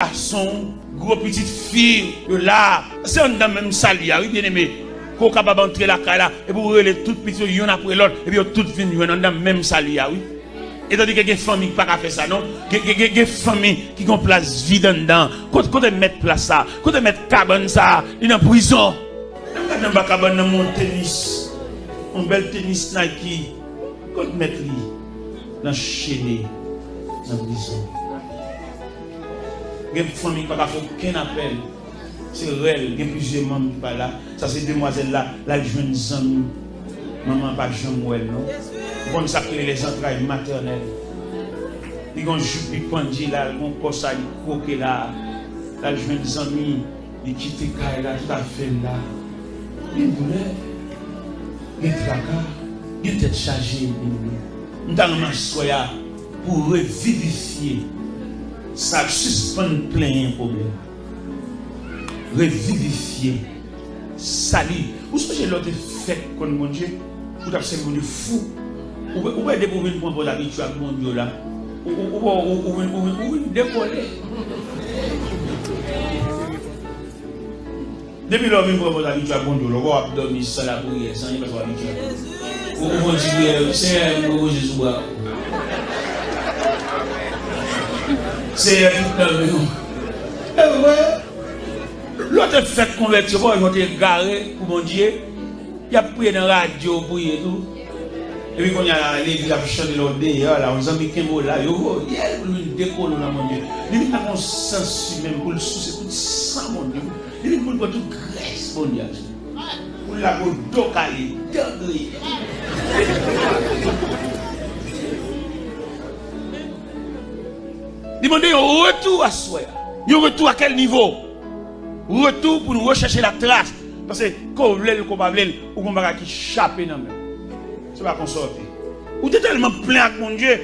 garçon, gros petite fille, là, c'est un dans même salia, oui, bien aimé. Qu'on capable d'entrer la là, et pour les toutes petites, y'en après l'autre, et puis toutes viennent dans même salia, oui. Et tandis que des familles qui pas faire ça, non? Des familles qui ont place vide dedans? Quand on mettre place ça, quand on mettre cabane ça, il est prison. Dans la cabane, dans mon tennis, un bel tennis Nike, quand on mettre lui, dans chaîne, dans la prison. Il y a des familles qui fait aucun appel. C'est réel, il y a plusieurs membres qui sont là. Ça, c'est demoiselle là, la jeune amis. Maman, pas jamais non? Bon, ça les entrailles maternelles. Ils ont jupe, ils là, ils ont poste à croquer là. La jeune amis, ils quittent les là, tout à fait là. Ils douleur, ils tracas, ils chargée. Nous avons un pour revivifier. sa suspend plein problème. Revivifier, salir. Ou soje lote fèk kon moun Dje, ou tap se moun Dje fou. Ou wè de pou vin pon pou la bitu ak moun Dje la. Ou vin dekole. Depi lò vin pon pou la bitu ak moun Dje la, wò ap domi sa la pou yè, san yè mè pou la bitu ak. Ou moun Dje, sè, ou Jezou wè. seye tout nan nou e wè lote fèt konveksyon pou ajote gare pou moun diye yap priye nan radyo priye tout. E mi kon yon le di la fichon de lode yo la on zan mi kemo la yo yo yel pou nou dekolo nan moun diye li mi akon sensu men pou l'sou se tout san moun diye li mi pou l'pon tout gres moun diye pou l'akon do kali degri Demandez un retour à soi. Un retour à quel niveau? Retour pour nous rechercher la trace. Parce que quand vous voulez, quand vous voulez, ou qu'on va qui chaper dans même. C'est pas qu'on sorte. Ou êtes tellement plein avec mon Dieu,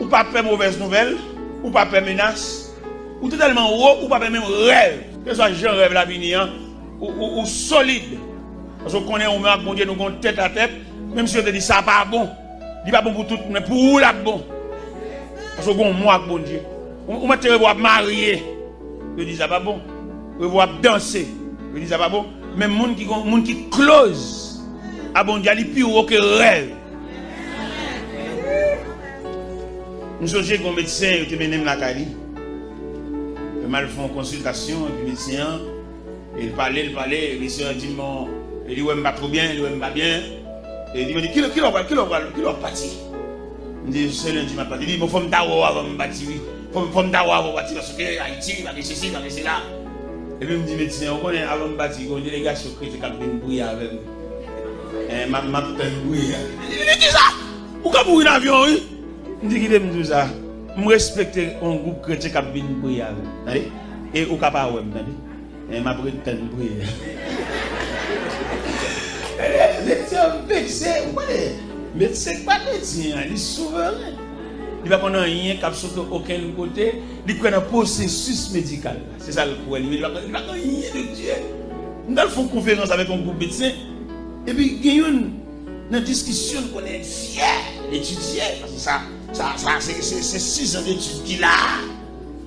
ou pas peur mauvaise nouvelle, ou pas peur menace, ou êtes tellement haut, ou pas peur même rêve. Que ce soit jean rêve la vie, ou, ou, ou, solide. Parce qu'on connaît, on met avec mon Dieu, nous avons tête à tête, même si on te dit ça pas bon. Il pas bon pour tout, mais pour vous là bon. Parce qu'on moi avec mon Dieu. On m'a revoir marier. Je dis ça pas bon. Revoir danser. Je dis ça pas bon. Mais moun qui moun qui close à bon Dieu, il plus haut que rêve. Nous sommes un médecin qui mené la Cali. Il mal une consultation, le médecin, il parlait, il parlait, le médecin dit, bon, il dit, ouais, pas trop bien, il dit, ouais, bien. Et il dit, qui l'a qui l'a qui l'a qui l'a parti Il dit, c'est lundi, m'a parti. Il dit, il faut me d'avoir avant de me bâtir. Kom da waw wati paske Haiti, bagay se si, bagay se la. Epi m di metisyen, w konen avan m bati, yon delegasyon kritik ap ven bouya avèm. Map map ven bouya. Li di sa, w ka mouri nan avyon yon? M di ki de m di sa, m respekte yon goup kritik ap ven bouya avèm. Nade? E w ka pa wèm, nade? Map ven bouya. Metisyen vekse, w konen. Metisyen kwa metisyen, li souveren. Il va prendre rien qui sauté aucun côté, il prend un processus médical. C'est ça le problème. Il va prendre rien de Dieu. Nous allons faire une conférence avec un groupe médecin. Et puis, il y a une discussion qu'on est fier d'étudier. Parce que ça, ça, c'est six ans d'études qu'il a.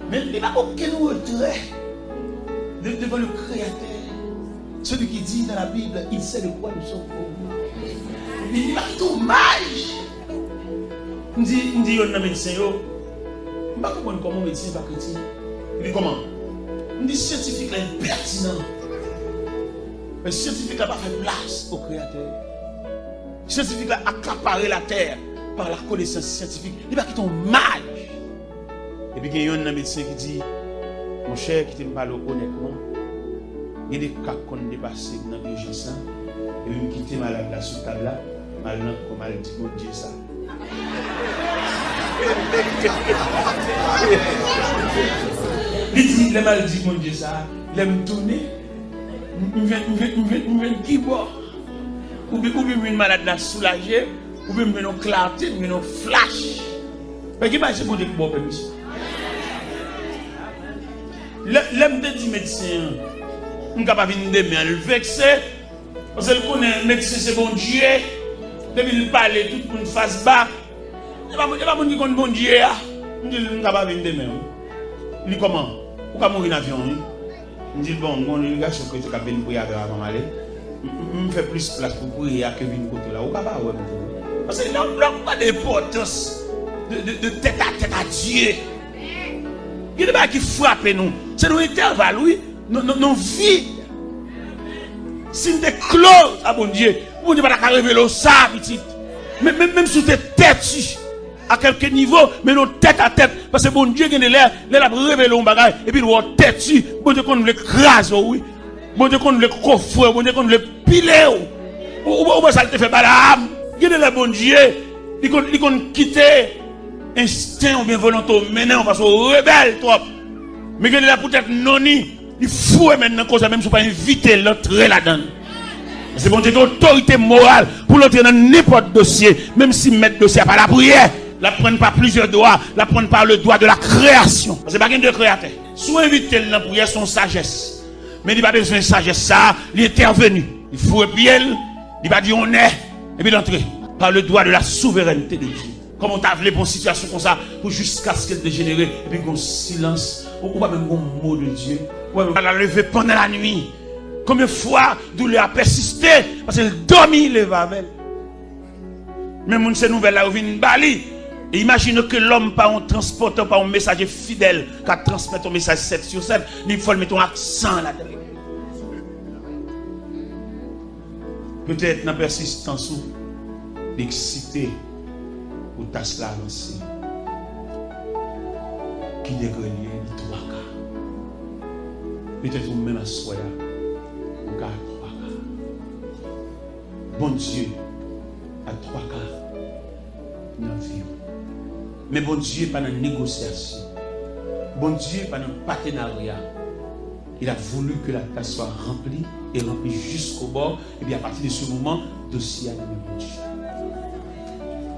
Mais il n'y a aucun retrait devant le Créateur. Celui qui dit dans la Bible, il sait de quoi nous sommes formés. Il dit, dommage. Il dit, il dit, il médecin, je ne pas comment médecin comment Il dit, scientifique est pertinent. Mais scientifique n'a pas fait au Créateur. Scientifique la terre par la connaissance scientifique. Il va quitter un mal. A un médecin qui dit, mon cher, qui parle honnêtement, il a dans l'urgence. Et puis quitter malade là table là. Li di, le mal di moun di sa, le m toune, m ven, m ven, m ven, m ven ki bo. Ou bi, ou bi mwen malade la soulaje, ou bi mwen nou klarte, mwen nou flash. Pe ki ba se moun de ki bo pe misi. Le m de di medisyen, m kap avin de men vekse, ose l konen medisyen se bon diye, debi l pale tout moun fase bak, Il n'y a pas de bon Dieu. On dit, on ne pas venir demain. Il dit comment? Ou ka mourir dans l'avion, je dis, bon, mon je que tu as venu pour y aller avant d'aller. Je fais plus place pour prier que venir côté là. Ou pas ouais, Parce que l'homme n'a pas d'importance de, de, tête à tête à Dieu. Il y a des qui frappent nous. C'est nos intervalles, oui. Nos, nos, nos vies. Si nous close à bon Dieu, bon Dieu va pas révéler ça, petit. Même, si tu es tête à quelque niveau, mais nous tête à tête. Parce que bon Dieu, il a l'air, il a révélé un bagage, et puis nous tête Bon Dieu, qu'on l'écrase, oui. Bon Dieu, qu'on le coffre, bon Dieu, qu'on le pile. Ou, ça te fait âme. Il a bon Dieu, il qu'on quitte instinct ou bien volonté, maintenant, parce qu'on rebelle trop. Mais il est là peut-être non, il faut maintenant, cause même si pas inviter l'entrée là-dedans. C'est bon Dieu, autorité morale pour l'entrer dans n'importe dossier, même si mettre dossier pas la prière la prenne pas plusieurs doigts, la prenne pas le doigt de la création. C'est pas de créateur. Soit invité dans la prière son sagesse. Mais il n'a pas besoin de sagesse, ça, il est intervenu. Il faut bien, il va dire on est, et puis l'entrée. Par le doigt de la souveraineté de Dieu. Comme on t'a vu pour une situation comme ça, pour jusqu'à ce qu'elle dégénère, et puis qu'on silence, ou pas même un mot de Dieu? On va lever pendant la nuit? Combien de fois douleur a persisté? Parce qu'elle dormit le vavel. Même ces nouvelles là, vient bali. Et imagine que l'homme, par un transporteur, par un messager fidèle, qui a transmis ton message 7 sur 7, il faut mettre ton accent là-dedans. Peut-être dans la persistance ou l'excité ou ta cela lancé. Qui dégrenier les trois cas. Peut-être même à soi, ou cas trois cas. Bon Dieu, à trois cas. Mais bon Dieu, pas dans négociation. Bon Dieu, pas dans partenariat. Il a voulu que la tasse soit remplie et remplie jusqu'au bord. Et bien à partir de ce moment, dossier à la même Dieu.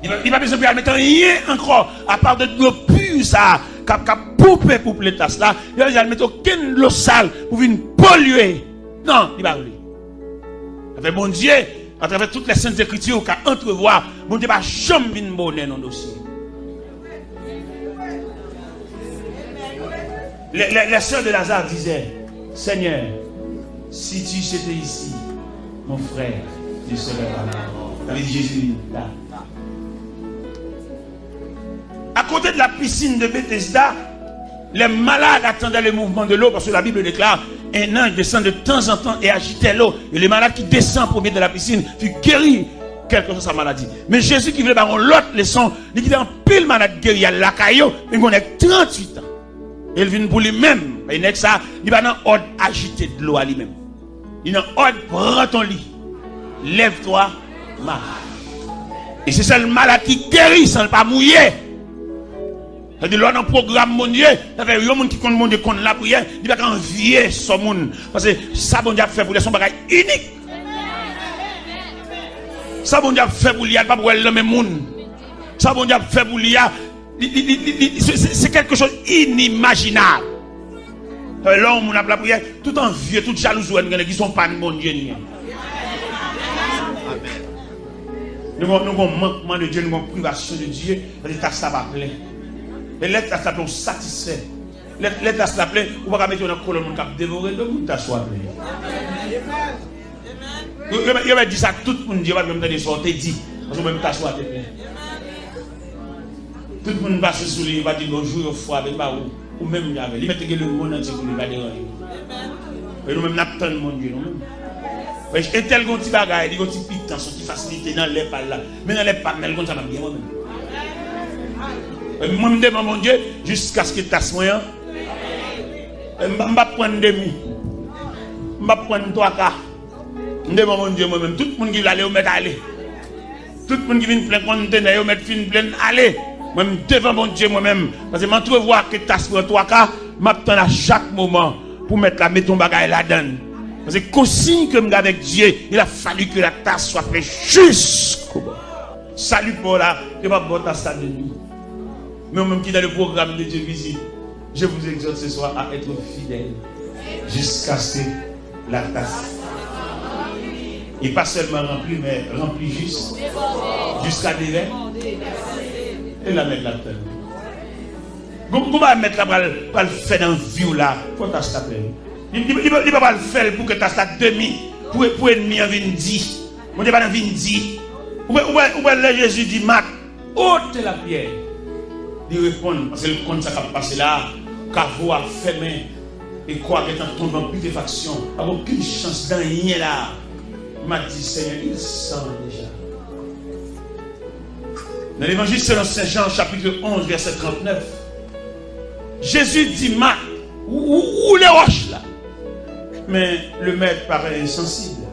Il n'a pas besoin de mettre rien encore, à part de l'eau pure, ça, qui a pour les tasses là. Il n'a pas mettre aucune eau sale pour venir polluer. Non, il va aller. Avec mon Dieu, à travers toutes les saintes écritures, qu'à entrevoir, mon Dieu va jamais venir bonner dans le dossier. Les, soeurs de Lazare disaient, Seigneur, si tu étais ici, mon frère, tu serais là. Avec Jésus, là. À côté de la piscine de Bethesda, les malades attendaient le mouvement de l'eau parce que la Bible déclare un ange descend de temps en temps et agitait l'eau. Et le malade qui descend premier de la piscine fut guéri quelque chose sa maladie. Mais Jésus qui voulait avoir l'autre leçon, il dit en pile malade guéri à la caillou, il a 38 ans. Il vient pour lui-même. Il n'est ça, il va dans ordre agité de l'eau à lui-même. Il a ordre, prends ton lit. Lève-toi, marche. Et c'est le malade qui guérit sans pas mouiller. C'est-à-dire, là, dans le programme ça fait, il y a qui comptent mon Dieu, compte la prière, il va envier ce monde. Parce que ça, bon Dieu fait pour lui, son bagage unique. Ça, bon Dieu fait pour lui, pas pour le même monde. Ça, bon Dieu fait pour lui, c'est quelque chose inimaginable. L'homme, on a la prière, tout envieux, tout jaloux, qui sont pas de mon Dieu. Nous avons un manquement de Dieu, nous avons une privation de Dieu, l'état ça va plaire. Et l'état ça plaît, satisfait. L'état ça plaît, on va mettre dans le colonne, on va dévorer le monde, t'asseoir. Il va dire ça, tout le monde va même dire, on te dit, parce que même tout le Tout moun basou sou li, ba di bonjou yo fwa, be ba ou, ou mèm yave. Li mette ge le moun an ti pou li ba deranje. Pe nou mèm nap tan moun di nou mèm. Pej etel gonti bagay, di gonti pitan, sou ki fasilite nan lè pal la. Men nan lè pal, men gonti an ap gen mèm. Mwen mèm deman moun di, jisk aske tas mwen yan. Mba pwen demi. Mba pwen to aka. Mdeman moun di mwen mèm. Tout moun ki vile ale ou mèt ale. Tout moun ki vin flen konten, yo mèt fin plen ale. Moi-même, devant mon Dieu, moi-même, parce que je trouve voir que tu as sur toi, m'attends à chaque moment pour mettre la mettre ton bagage là-dedans. Parce que consigne que je avec Dieu, il a fallu que la tasse soit faite jusqu'au bout. Salut pour là, je vais pas ta de nuit. Mais même qui dans le programme de Dieu visite, je vous exhorte ce soir à être fidèle jusqu'à ce que la tasse. Et pas seulement remplie, mais remplie juste. Jusqu'à des et la mettre là-dedans. Comment va mettre là pour le faire dans vie là Faut t'acheter. Il ne va pas le faire pour que tu aies demi. Pour pour ennemi en dire. On n'est pas dans dire. Ou bien Jésus dit, Mat, ôte la pierre. Il répond, parce que le compte ça qui passé là, Cavo a fermé. Et quoi que tu tombé en putréfaction, a aucune chance dans rien là. M'a dit, Seigneur, il sent déjà. Dans l'évangile selon Saint Jean, chapitre 11, verset 39, Jésus dit, Mat, où, les roches là? Mais le maître paraît insensible.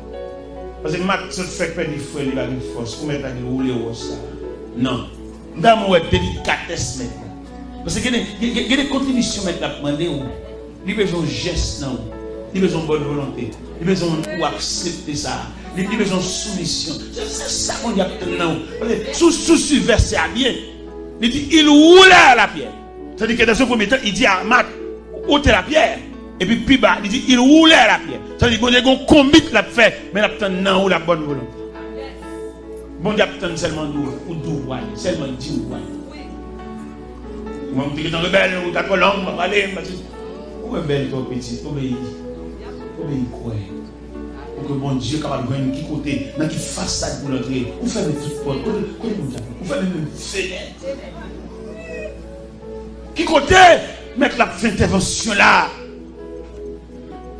Parce que Mat se fait que il faut il a une force. Pour mettre où les roches là? Non. Dans mon délicatesse maintenant. Parce qu'il y a des contributions maintenant demander. Il a besoin de gestes. Il a besoin de bonne volonté. Il a besoin d'accepter ça. Il a besoin de soumission. C'est ça qu'on dit maintenant. Sous, sous ce verset à bien. Il dit, il roulait à la pierre. C'est-à-dire que dans ce premier temps, il dit à Marc, ôtez la pierre. Et puis, plus bas, il dit, il roulait la pierre. C'est-à-dire qu'il y a un combat la fait, mais il a non ou la bonne volonté. Bon Dieu attend seulement nous, ou nous, seulement Dieu. Moi, je suis rebelle, ou t'as colombe, je vais parler, où est belle toi petit? Obéis. Obéis Pour que bon Dieu capable de gagner qui côté, dans qui façade pour l'entrer. Où faire toutes portes Où faire même fenêtre Qui côté? Mettre la intervention là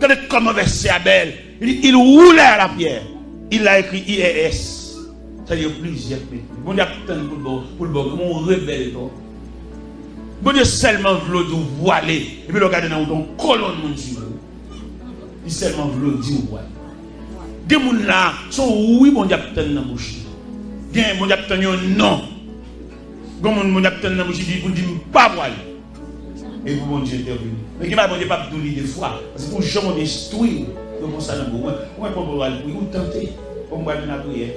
Regardez comment verset Abel. Il, il roulait à la pierre. Il a écrit IES. A plusieurs. Bon, il y a pour le bon, pour le bon, mon rebelle. Bon Dieu seulement voulait nous voiler. Et puis le regardez dans une colonne mon Dieu. Il seulement voulait dire voiler. Des gens là sont oui bon Dieu dans bouche. Bien bon Dieu non. Bon mon Dieu dans bouche dit pour dire pas voiler. Et vous bon Dieu intervenu. Mais qui bon Dieu pas tout des fois parce que pour jamais destruire comme ça dans moi. Moi pas pour aller pour tenter. Comme moi dans la prière.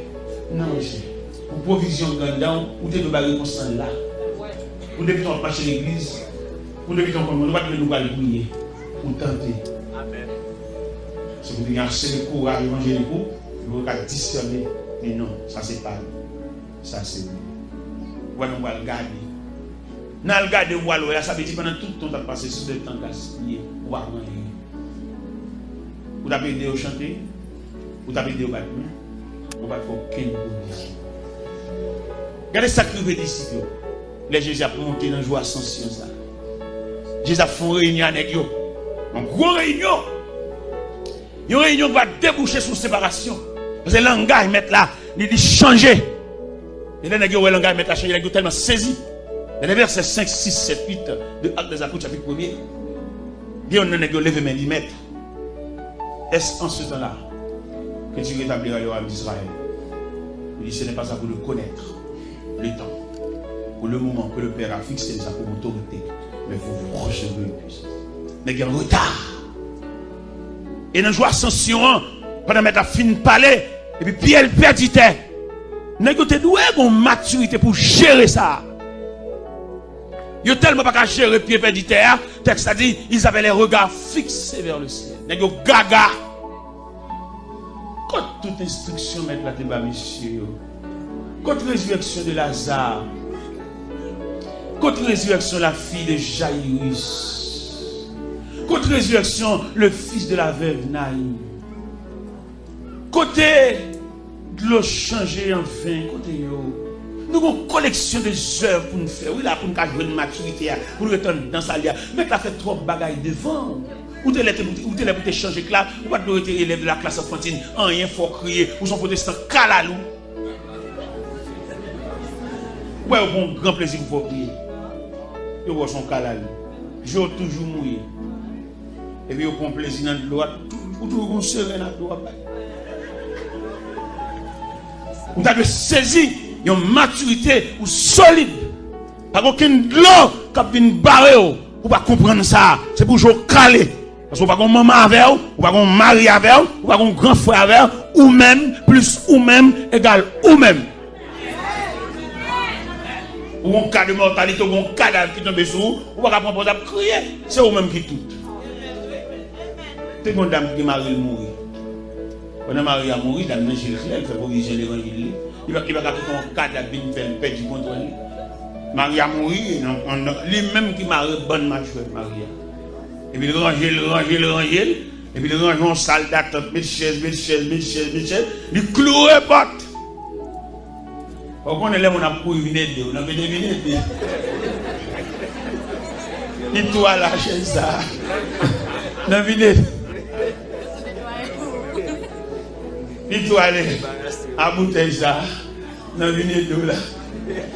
Non, monsieur. Pour provision grandant ou te comme ça là. Pour depuis qu'on marche l'église, pour depuis qu'on nous va nous aller prier, pour tenter. Amen. C'est pour dire assez de courage évangélique, nous allons discerner. Mais non, ça c'est pas Ça c'est lui. On nous va le garder. Dans le garder, ça veut dire pendant tout le temps, on va passer sur le temps gaspillé. On va. Vous avez aidé au chanter, vous avez aidé au bâtiment, on va faire aucune bonne Regardez ça que nous disciples les Jésus a monté dans la joie ascension. Jésus a fait une réunion avec eux. Une grosse réunion. Une réunion va déboucher sur séparation. Parce que langage met là, il dit changer. Et là, le langage met là changer, il est tellement saisi. Dans les versets 5, 6, 7, 8 de Actes des Apôtres, chapitre 1er, il on a levé dit maître. Est-ce en ce temps-là que tu rétabliras le roi d'Israël? Il dit ce n'est pas ça pour le connaître, le temps pour le moment que le Père a fixé ça comme autorité. Mais vous vous recevez une puissance. Mais il y a un retard. Et dans joie ascension, pendant mettre la fin parler, et puis Pierre perdit N'a pas une maturité pour gérer ça? Ils tellement pas qu'à gérer Pierre perdit terre. Texte a dit, ils avaient les regards fixés vers le ciel. N'a gaga? Quand toute instruction mettre la débat, monsieur, quand résurrection de Lazare, Contre résurrection, la fille de Jairus. Contre résurrection, le fils de la veuve Naïm. Côté de l'eau changé enfin, côté yo. Nous avons une collection de œuvres pour nous faire. Oui, là, pour nous avoir une maturité, pour nous retourner dans sa lia. Mais tu as fait trop bagailles devant. Ou tu es là pour te changer là, ou pas de élève de la classe enfantine, en rien, faut crier, ou son protestant calalou. Ouais, bon grand plaisir pour prier yo vois son calal. Jo toujours mouillé. Et puis yo prend plaisir dans l'eau, ou toujours on serein dans l'eau. On a de saisir une maturité ou solide. Pas aucune l'eau qui vient barrer ou pas comprendre ça. C'est pour jouer calé. Parce qu'on pas qu'on maman avec ou, ou pas qu'on mari avec ou, ou pas qu'on grand frère avec ou même, plus ou même, égal ou même ou un cas de mortalité, ou un cadavre qui tombe sur vous, ou pas prendre à crier, c'est vous-même qui tout. C'est une dame qui marie mourir. Quand la marie a mouru, la dame Jésus, elle fait provision l'évangile. Il va pas prendre un cadavre qui fait perdre du contrôle. Maria mourit, lui-même qui m'a bonne Maria. Et puis il range, il range, il range, et puis il range en salle d'attente, chaises, mille chaises, mille chaises, il cloue porte. Pourquoi on est là, on a pour une aide, on a fait. Il la chaise ça. Dans Li tou ale aboutej sa nan vini dou la.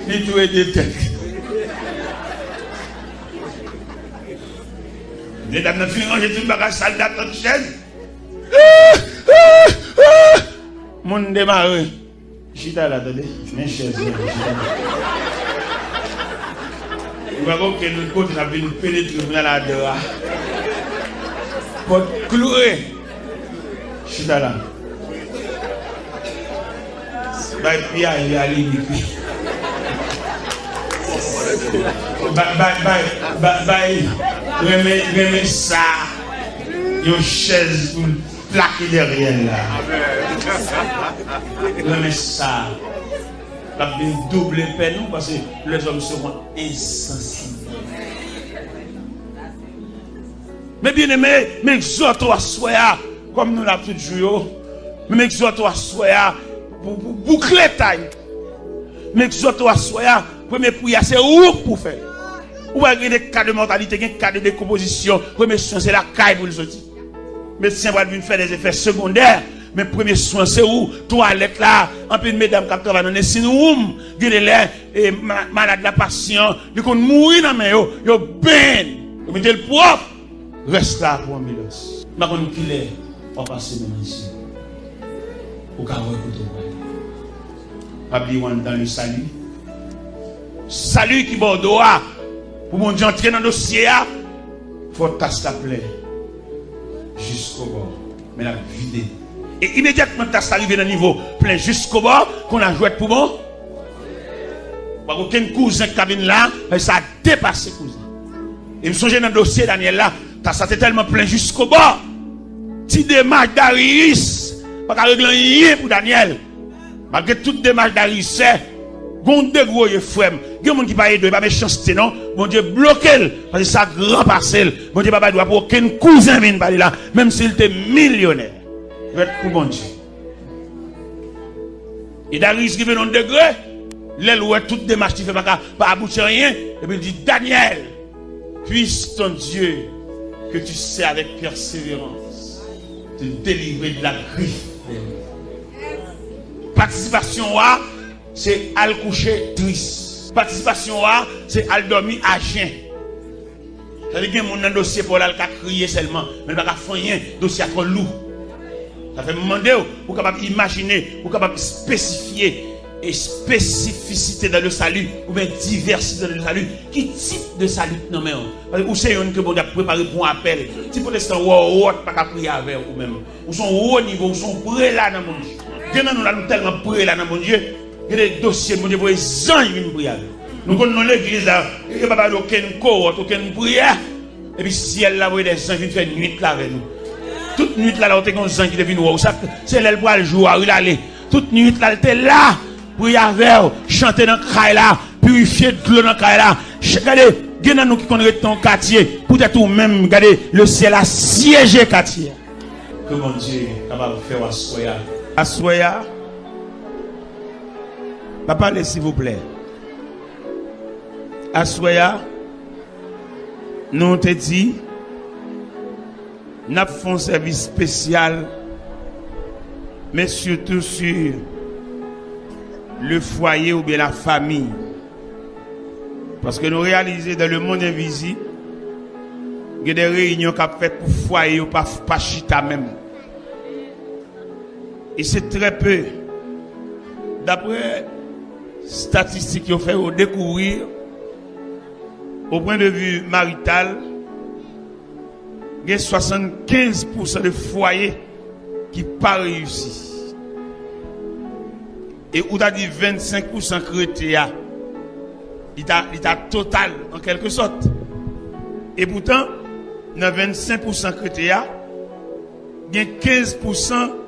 Li tou e de tek. Li dam nan fini anje tou baga saldat an chen. Moun demare. Chita la tade. Men chen se. Ou akon ke nou kote nan vini penetrou nan la dewa. Pot kloure. Chita la. Bay piya yon la li di pi. Bay, bay, bay, bay, bay, reme, reme sa, yon chèz pou plaki deryen la. Reme sa. La bi double pen nou, parce les hommes seront insensibles. Me bien-aimé, m'exote ou aswaya, kom nou la ptite jouyo, m'exote ou aswaya, boucler taille. Mais exhorte à soi, premier prière, c'est où pour faire? Ou avez des cas de mortalité, des cas de décomposition? Premier soin, c'est la caille pour les autres. Médecin va venir faire des effets secondaires. Mais premier soin, c'est où? Toilette là, un peu de mesdames qui travaillent dans les sinouum, qui et malade la patient, qui qu'on mourir dans les mains, yo ben, vous mettez le propre, reste là pour ambulance. Je ne sais pas on passe même ici. Au cas où dans le salut. Salut qui bordeaux, pour mon Dieu entrer dans le dossier, il faut tasser la plaie jusqu'au bord. Mais la vider. Et immédiatement, as arrivé dans le niveau plein jusqu'au bord, qu'on a joué pour bon. Pas aucun cousin qui venu là, ça a dépassé cousin. Et je me souviens dans le dossier, Daniel là, ça tellement plein jusqu'au bord. Ti démarche d'Arius, pas qu'à régler rien pour Daniel. Malgré toute démarche d'Arius, c'est, gon de gros yeux frère. Il y a des gens qui pas aider, pas méchanceté non? Mon Dieu bloque parce que ça grand parcelle. Mon Dieu pas doit pour aucun cousin parler là, même s'il était millionnaire va être pour bon Dieu. Et Darius qui vient dans degré, l'aile où toute démarche qui fait pas aboutir rien, et puis il dit Daniel, puisse ton Dieu que tu sais avec persévérance te délivrer de la griffe. Participation c'est à coucher triste. Participation c'est à dormir à chien. C'est-à-dire qu'il y a un dossier pour aller crier seulement, mais il a pas rien, dossier trop lourd. Ça fait demander pour capable imaginer, pour capable spécifier et spécificité dans le salut, ou bien diversité dans le salut. Qui type de salut non mais Ou c'est un que vous avez préparé pour un appel. Si l'instant, vous n'avez pas prier avec vous même. Ou sont haut niveau, ou sont prêts là dans mon. Nous sommes tellement prêts là dans mon Dieu. Il y a des dossiers, mon Dieu, pour les gens qui viennent prier Nous connaissons l'église là, il n'y a pas aucune prière. Et puis si elle a des gens viennent faire nuit là avec nous. Toute nuit là, là, on un gens qui devine voir. C'est l'aile pour le jour, il allait. Toute nuit là, il était là. Avoir, chanter dans le là, purifier de l'eau dans le caille là. A qui connaissent ton quartier. Peut-être même, le ciel a quartier. Que mon Dieu capable de faire à Soya. À Soya. Papa, s'il vous plaît. À Soya, nous te dit, nous fait un service spécial, mais surtout sur le foyer ou bien la famille. Parce que nous réalisons dans le monde invisible, il y a des réunions qui sont faites pour foyer ou pas, pas chita même. Et c'est très peu. D'après statistiques ont fait découvrir, au point de vue marital, il y a 75% de foyers qui pas réussi. Et où a dit 25% chrétiens, il est total en quelque sorte. Et pourtant, dans 25% chrétiens, il y a 15%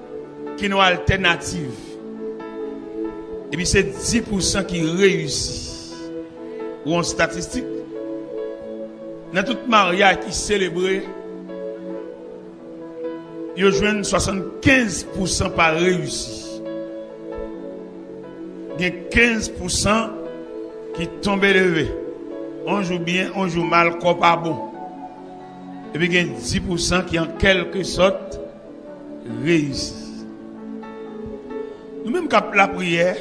qui ont alternative. Et puis c'est 10% qui réussit. ou en statistique, dans tout mariage qui célébré, ils jouent 75% par réussi. Il y a 15% qui tombent levé. On joue bien, on joue mal, quoi pas bon. Et puis il y a 10% qui en quelque sorte réussi. Nous-mêmes, quand la prière,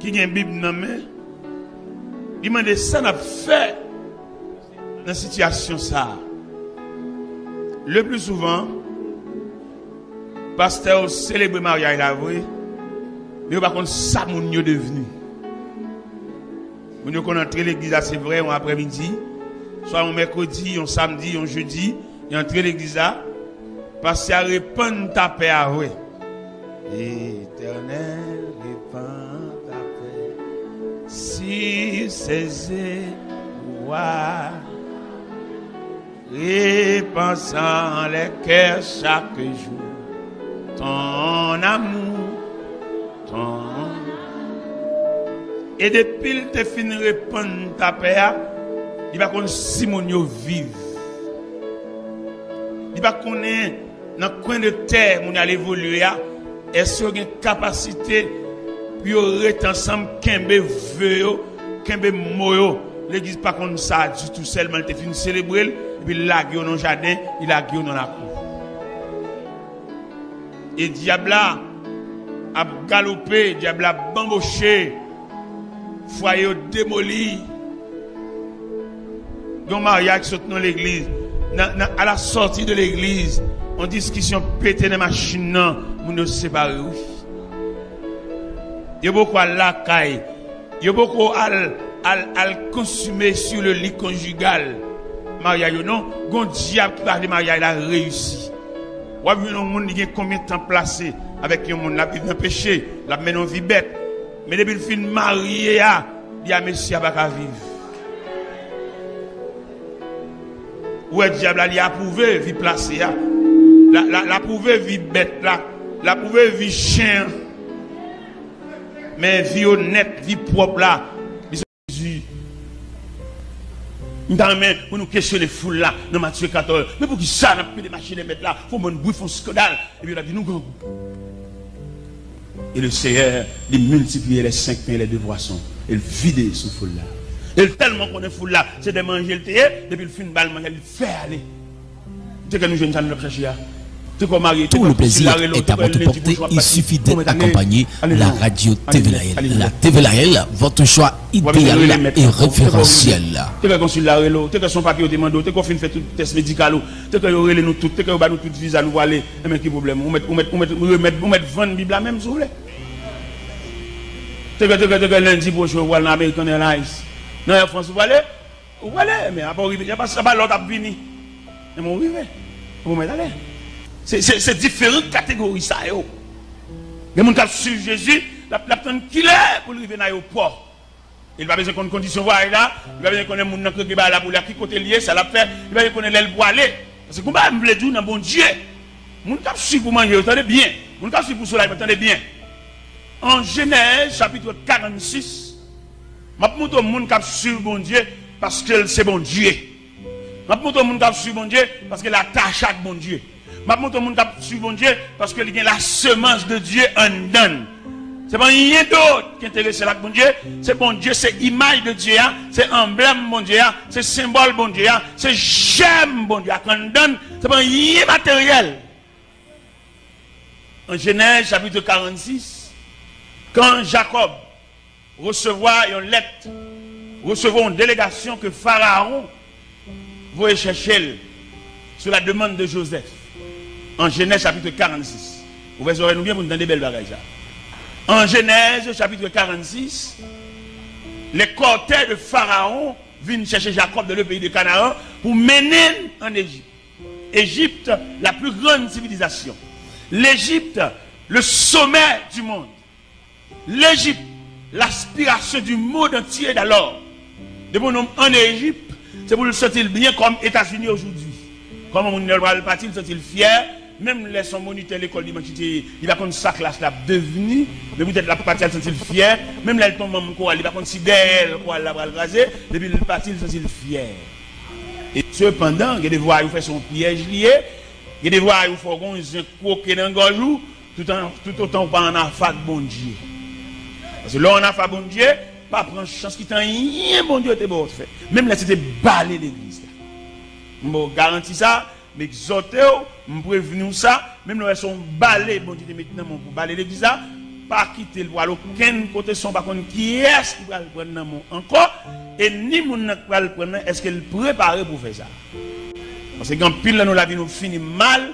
qui a une Bible dans la main, dit ça n'a fait dans cette situation ça. Le plus souvent, pasteur célèbre mariage la vrai, mais par contre ça mon devenu. Nous qu'on entre l'église c'est vrai un après-midi, soit un mercredi, un samedi, un jeudi, et entre l'église là, parce à répandre ta paix à vrai. Eternel, répands ta paix sur ses étoiles, répansant les cœurs chaque jour, ton amour, ton Et depuis te fin répands ta paix, di ba kon Simon yo vive, di ba konen nan kwen de terre moun al evolue ya, est-ce a une capacité pour rester ensemble, kembe veut, kembe moyo. L'église pas comme ça du tout seulement, il fini célébrer, et puis il dans le jardin, il a dans la cour. Et diable a galopé, diable a bamboché, foyer démoli. Un mariage saute dans l'église. À la sortie de l'église, on discussion pété dans la machine, nous nous séparons. Il y a beaucoup à la caille. Il y a beaucoup à, à, consommer sur le lit conjugal. Mariage, non, gon diable qui parle de mariage, il a réussi. Ou bien un monde qui a combien de temps placé avec un monde, la vie d'un péché, la mène vie bête. Mais depuis le film marié, il y a monsieur à vivre. Ou est diable, il a approuvé vie placée. La, la, la approuvé vie bête là. La pouvait vie chien. Mais vie honnête, vie propre là. Jésus. Nous pour nous questionner les foules là, dans Matthieu 14. Mais pour qui ça, n'a pas des machines mettre là, faut mon bruit, font scandale. Et puis il a dit, nous, Et le Seigneur, il multipliait les cinq pains et les deux poissons. Il vidait ce foule là. Il tellement qu'on est foule là, c'est de manger le thé, depuis le fin de balle, il fait aller. C'est que nous jeunes, ça nous chercher là. Tout le plaisir est à votre portée. Il suffit d'être accompagné la radio TV La votre choix idéal et référentiel. Tu as consul la relo, tu as son papier au demando, tu as fait tout test médical, tu as relé nous tout, tu as nous tout visa nous aller. Mais quel problème? On met on met on met on met 20 Bible là même s'il vous plaît. Tu as lundi prochain on va American Airlines. Non, France vous allez? Vous allez? Mais après il n'y a pas l'autre à venir. Mon arrivé. Vous. C'est différentes catégories ça. Yo. Les gens qui suivent Jésus, la personne qui est pour arriver dans l'aéroport. Il va besoin qu'on condition voir là, il va besoin qu'on ait mon qui va là pour qui côté lié, ça l'a fait, il va besoin qu'on ait l'aile pour aller. Parce que comment je veux dire dans bon Dieu, mon qui suivre pour manger, attendez bien. Mon qui suivre pour cela, attendez bien. En Genèse chapitre 46, je montre mon qui suivre bon Dieu parce que c'est bon Dieu. Je montre mon qui suivre bon Dieu parce que la tâche à bon Dieu. Je montre mon cap sur bon Dieu parce que il y a la semence de Dieu en donne. C'est pas rien d'autre qui intéresse la bon Dieu. C'est bon Dieu, c'est image de Dieu, hein. c'est emblème bon Dieu, hein. c'est symbole bon Dieu, hein. c'est j'aime bon Dieu. Quand on donne, c'est pas rien matériel. En Genèse chapitre 46, quand Jacob recevra une lettre, recevra une délégation que Pharaon voulait chercher sur la demande de Joseph en Genèse chapitre 46. Vous verrez nous bien pour nous donner des belles bagages. En Genèse chapitre 46, les cortèges de Pharaon viennent chercher Jacob dans le pays de Canaan pour mener en Égypte. Égypte, la plus grande civilisation. L'Égypte, le sommet du monde. L'Égypte, l'aspiration du monde entier d'alors. De mon nom en Égypte, c'est pour le sentir bien comme États-Unis aujourd'hui. Comme on ne va pas il sentir fier même les son moniteur l'école d'identité, il va contre sa classe là devenu, mais peut-être la partie elle sentit fier, même là elle tombe en quoi, il va contre si d'elle quoi la bras rasé, depuis le parti il sentit fier? Et cependant, il y a des voix qui font son piège lié, il y a des voix qui font un coquet dans le gorge, tout, en, tout autant pas en affaire bon Dieu. Parce que là on a fait bon Dieu, pas prendre chance qui t'a rien bon Dieu te bon fait. Même là c'était balé l'église. Je garantis ça m'exhorter, me prévenir ça, même nous son balai, bon Dieu, maintenant pour balai l'église pas quitter le voile aucun côté son par contre qui est-ce qui va le prendre encore et ni mon va le prendre est-ce qu'elle préparé pour faire ça? Parce que quand pile nous la vie nous finit mal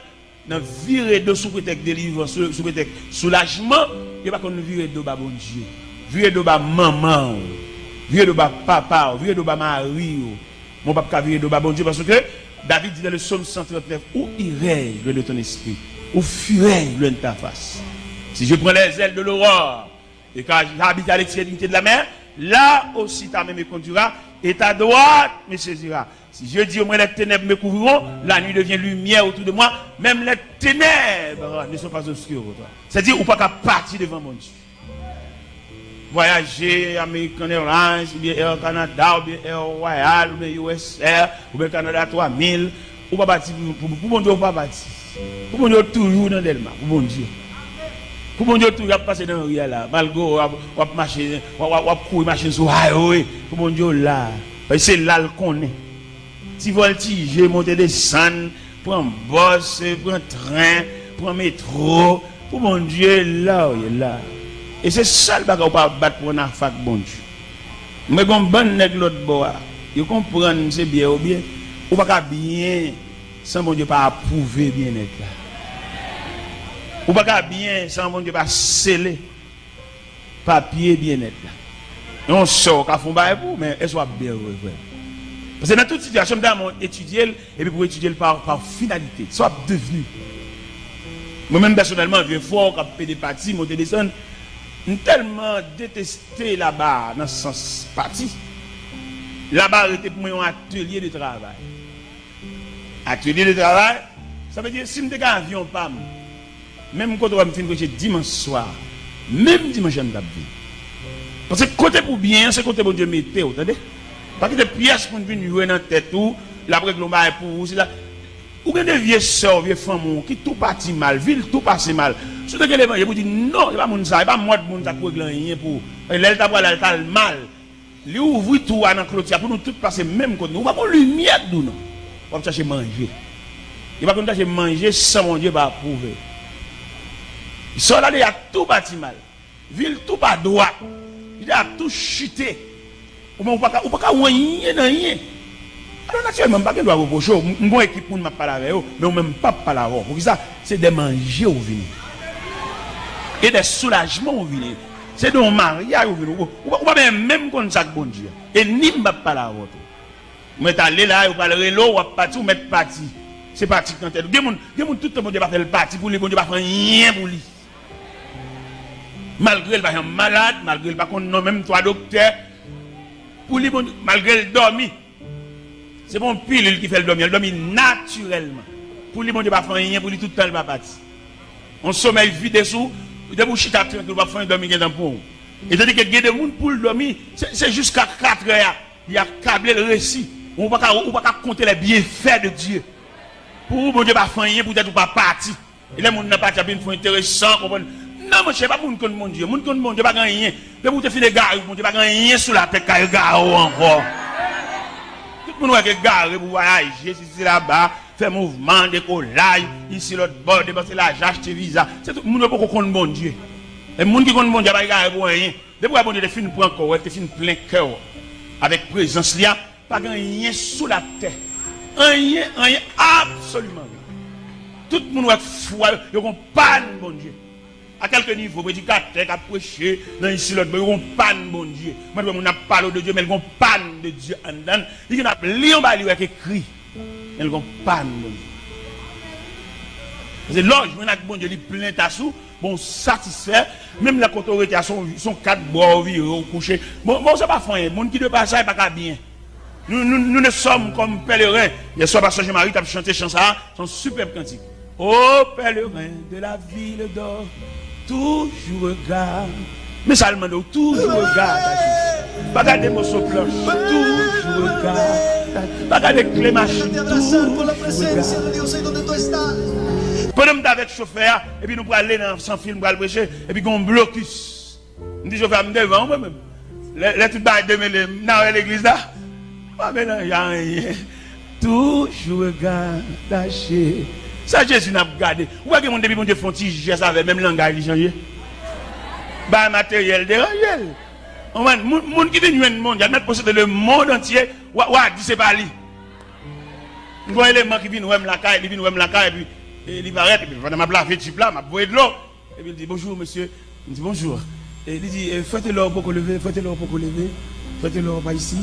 dans virer de sous prétexte délivrance sous prétexte soulagement et pas qu'on virer de bas bon Dieu. Virer de bas maman virer de bas papa virer de bas mari mon papa virer de bas bon Dieu parce que David dit dans le psaume 139, où irais je de ton esprit? Où fuirais je de ta face Si je prends les ailes de l'aurore et quand j'habite à l'extrémité de la mer, là aussi ta main me conduira et ta droite me saisira. Si je dis au moins les ténèbres me couvriront, la nuit devient lumière autour de moi, même les ténèbres ne sont pas obscures. C'est-à-dire, ou pas qu'à partir devant mon Dieu voyager American Airlines, ou bien Air Canada, ou bien Air Royal, ou bien USR, ou bien Canada 3000, ou pas bâtir pour, bon Dieu, ou pas bâtir. Pour bon Dieu, toujours dans Delma, pour bon Dieu. Pour bon Dieu, toujours passer dans le riel là, malgré ou marcher, ou courir machine sur highway, pour bon Dieu là. C'est là qu'on est. Si prendre train, métro, pour mon Dieu là, est là. Et c'est ça le bagage pas battre pour un fac bon Dieu. Mais comme bon nèg l'autre bois, vous comprenez c'est bien ou bien ou pas bien sans bon Dieu pas approuver bien être là. Ou pas bien sans bon Dieu pas sceller papier bien être là. On sort qu'à fond pour mais soit bien Parce que dans toute situation, on étudier et puis pour étudier par, par finalité, soit devenu. Moi-même personnellement, je viens fort, quand des parties, des N telman deteste la ba nan sens pati. La ba rete pou mwen yon atelier de travay. Atelier de travay, sa pe di si m dek avyon pam, menm kote wap m fin kweche diman swar, menm diman jen dap vi. Pase kote pou bien, se kote pou bon diyo mette ou, tade? Pake de piyes pou n vin ywen nan tet ou, la prek lomba e pou ou, se la... Ou gen de vie sèw, vie famon, ki tou pati mal, vil tou pasi mal. Sou te gen le manje pou di, non, e pa moun sa, e pa mwad moun ta kou e glan yin pou, e lèl ta pou alal tal mal. Li ouvri tou anan klotia pou nou tout pase mèm kote nou. Ou pa kon lumièd nou nan. Ou pa chache manje. E pa kon chache manje, sa moun die ba apouve. Sò la de a tou pati mal. Vil tou pa doa. De a tou chite. Ou pa ka wanyen nan yin. Alors naturellement, je ne vais pas reprocher. Je suis équipe pour ne pas parler avec eux, mais ne même pas parler. Pour ça, c'est des manger au vin. Et des soulagements au vin. C'est des mariage au vin. Ou pas même comme ça, bon Dieu. Et ni ne pas parler. Vous êtes allé là, vous parlez l'eau, vous parti, vous mettez parti. C'est parti quand elle. Tout le monde qui faire le parti pour lui, bon Dieu, pas faire rien pour lui. Malgré le malade, malgré le pas non même toi docteur, pour lui, malgré le dormi. C'est mon pilule qui fait le dormir. Il dormit naturellement. Pour lui, mon Dieu, pas faire rien, pour lui, tout le temps, il va partir. On sommeil vide sous, de vous chita il va faire dormir dans le Et tandis que il des gens pour le dormir, c'est jusqu'à 4 heures. Il a câblé le récit. On ne peut pas compter les bienfaits de Dieu. Pour mon Dieu, pas faire rien, pour être pas partir. Et les gens n'ont pas une fois intéressant. Non, ne sais pas pour mon Dieu. Mon Dieu, mon Dieu, pas rien. Mais pour te des gars, mon Dieu, pas rien sur la tête, car gars encore. Tout le monde est garé pour voyager, ici là-bas, faire mouvement, décollage, ici l'autre bord, dépenser l'argent, acheter visa. C'est tout le monde qui connaît bon Dieu. Les gens qui connaissent bon Dieu, pas garé pour rien. Depuis que bon Dieu, te fin pour encore, te fin plein cœur, avec présence là, pas rien sous la terre. Rien, rien, absolument. Tout le monde a foi, il n'y a pas de bon Dieu à quelques niveaux, prédicateur qui a prêché, dans ici l'autre, mais ils ont panne, bon Dieu. Moi, on a parlé de Dieu, mais ils ont panne de Dieu en dedans. Ils ont lié en bas, ils ont écrit. Ils ont panne, bon Dieu. Parce que l'ange, bon Dieu, il plein ta sous, bon, satisfait, même la autorité son, son quatre bois au couché. Bon, bon, c'est pas fin, monde qui ne passe ça, pas bien. Nous, nous, nous ne sommes comme pèlerins. A soit Pasteur Jean-Marie, tu as chanté chanson ça, son superbe cantique. Ô pèlerin de la ville d'or, toujours regarde. Mais ça demande toujours regarde. Pas garder mon cloche, toujours regarde. Pas garder clé machine, toujours regarde. Pendant que avec le chauffeur, et puis nous pour aller dans son film, pour aller prêcher, et puis on blocus. Je dis chauffeur, je devant moi-même. Les tout de dans l'église là. Ah, il n'y a rien. Toujours regarde, ça, Jésus n'a pas gardé. Vous voyez que mon début, mon Dieu, font geste avec même langage, change. Bah, matériel dérangé. Moun qui vient du monde, il y a mettre posséder le monde entier, ou dit c'est pas lui. Nous voyons les gens qui viennent, la caille, ils viennent, la caille, et puis il va arrêter, et puis il va laver type là, m'a boire de l'eau. Et puis il dit bonjour monsieur. Il dit bonjour. Et il dit faites l'or pour lever, faites l'or pour lever, faites l'or pas ici.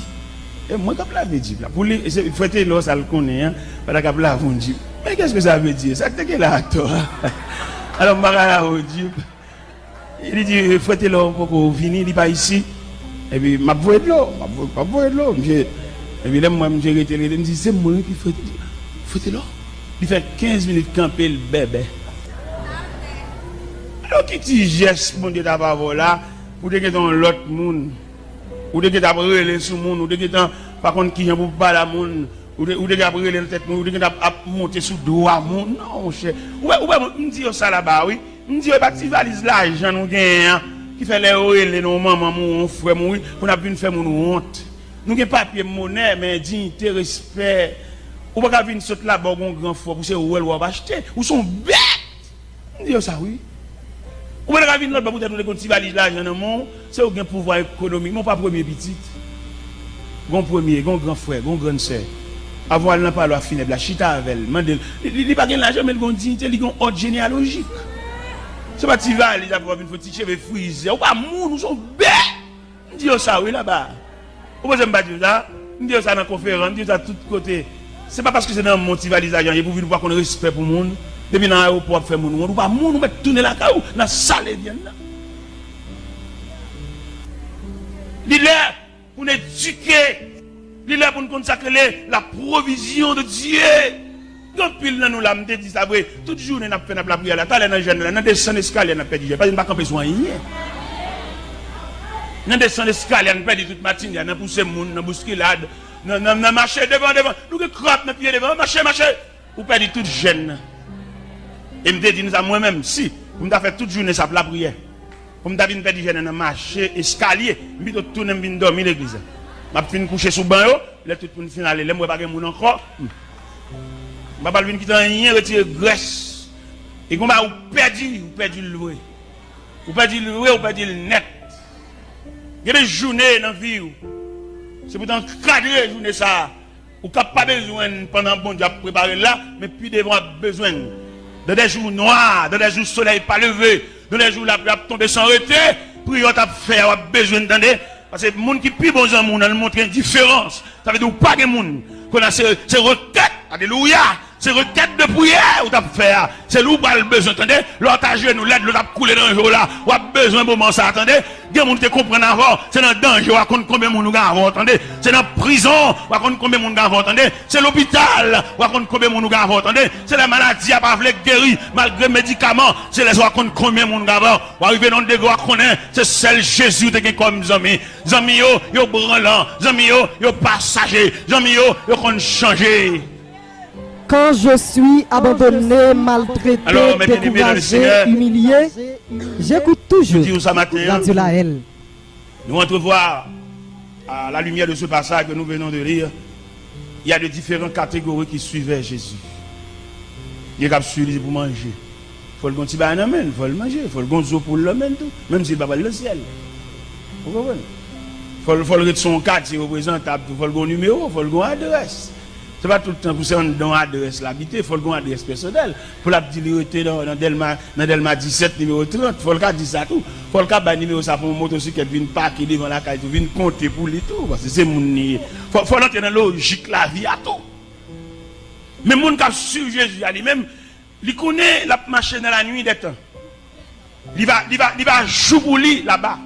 Eh, mwen kap la ve jib la. Pou li, fwete los al konen, pata kap la von jib. Men keske sa ve jib? Sakte ke la aktor. Alon mbaka la von jib. Li di, fwete lo, poko vini, li pa isi. Ebi, mabvoye dlo, mabvoye dlo. Ebi, lem mwen mje rete li, mwen di, se mwen ki fwete, fwete lo. Li fè 15 minute kampe l bebe. Alon ki ti jes moun de ta pavola, pou deke ton lot moun. Ou deke tap rele sou moun, ou deke tap pakon ki yon pou bala moun, ou deke tap rele tet moun, ou deke tap ap monte sou do a moun. Non, chè. Ouwe, ouwe, mdi yo sa la ba, oui. Mdi yo e bak ti valiz la, jan nou gen yon, ki fè le rele nou maman moun, ou fwe moun, pou nap vin fè moun ou ont. Nou gen papye mounè, men dignite, respect. Ou baka vin sot la, bagon gran fok, ou se ou el wap achete, ou son bet. Mdi yo sa, oui. Ou pas venir là-bas pour être petit valise l'argent dans mon, c'est un pouvoir économique, mon pas premier petit. Grand premier, grand grand frère, grand grande sœur. Elle n'a pas la funèbre, la chita avec elle. Il n'a pas l'argent, mais il a une dignité, il a une généalogique. C'est pas tu vas, il a une petite cheveux frisés. Ou pas mou, nous sommes bêtes. On dit ça, oui, là-bas. Ou pas, j'aime pas dire ça. On dit ça dans la conférence, on dit ça de tous côtés. C'est pas parce que c'est dans mon petit valise il pour venir voir qu'on a respect pour le monde. Depuis dans l'aéroport, faire mon monde. Ou pas, nous mettons tourner la caou, dans la salle, là. Il est là pour nous éduquer il est là pour nous consacrer la provision de Dieu. Donc, pile nous l'a dit ça vrai. Toute journée, nous fait la prière. Là, t'as les jeunes, là, dans des sons escaliers, nous perdu. Parce nous pas besoin rien. Dans des sons escaliers, nous perdu toute matinée, nous poussé moun, nous bousculade, nous nous marché devant devant, nous que crotte nos pieds devant, marcher marcher. Vous perdez toute jeune. E mde di nou sa mwen menm, si, mda fè tout jounen sa pla priye. Mda vin pè di jene nan mache, eskalye, mbi do tounen vin domi l'eglize. Mab fin kouche sou ban yo, le tout pou n'finale, le mwe bagè moun ankro. Mbapal vin kitan yen retire gres. E kon ba ou pèdi, ou pèdi l'louè. Ou pèdi l'louè, ou pèdi l'net. Gede jounen nan vi ou. Se poutan kadre jounen sa. Ou kap pa bezwen, pandan bon di ap prepare la, men pi devan ap bezwen. De des jours noirs, de des jours soleil pas levé, de des jours la pluie tomber sans arrêter, prière à faire, besoin d'entendre parce que les gens qui plus bon dans le monde, montrent une différence. Ça veut dire pas de monde. Qu'on a ces requêtes. Alléluia. C'est requête de prière ou t'as fait. C'est l'où le besoin. Attendez, l'autre nous l'aide, l'autre a coulé dans le jour là. Ou a besoin de moment ça. Attendez, des gens qui comprennent avant. C'est dans le danger. Ou à combien de nous avons. Attendez, c'est dans la prison. Ou à combien de nous avons. Attendez, c'est l'hôpital. Ou à combien de nous avons. Attendez, c'est la maladie à pas guérir malgré médicaments. C'est les ou combien de nous avons. Ou arriver dans à connaître. C'est celle Jésus qui est comme Zami. Zami yo, yo branlant. Zami yo, yo passager. Zami yo, yo qu'on changer. Quand je suis abandonné, maltraité, découragé, humilié, j'écoute toujours Radio La L. Nous entrevoir à la lumière de ce passage que nous venons de lire, il y a de différentes catégories qui suivaient Jésus. Il y a des pour manger. Il faut le continuer à il faut le manger. Il faut le gonzo pour le même tout, même s'il va pas le ciel. Vous comprenez? Il faut, le son carte, représentable, il faut le numéro, il faut le adresse. Ce n'est pas tout le temps pour ça dans l'adresse l'habiter, il faut le adresse personnelle. Pour la petite dans, dans Delma, dans Delma 17, numéro 30, il faut cas dire ça tout. Il faut cas numéro ça pour une motocyclette vient parquer devant la caille, vient compter pour lui tout. Parce que c'est mon Il faut, faut entrer dans la logique la vie à tout. Mais mon qui sur Jésus, lui-même, il connaît la marche dans la nuit des temps. Il va, il va, il va jouer là-bas.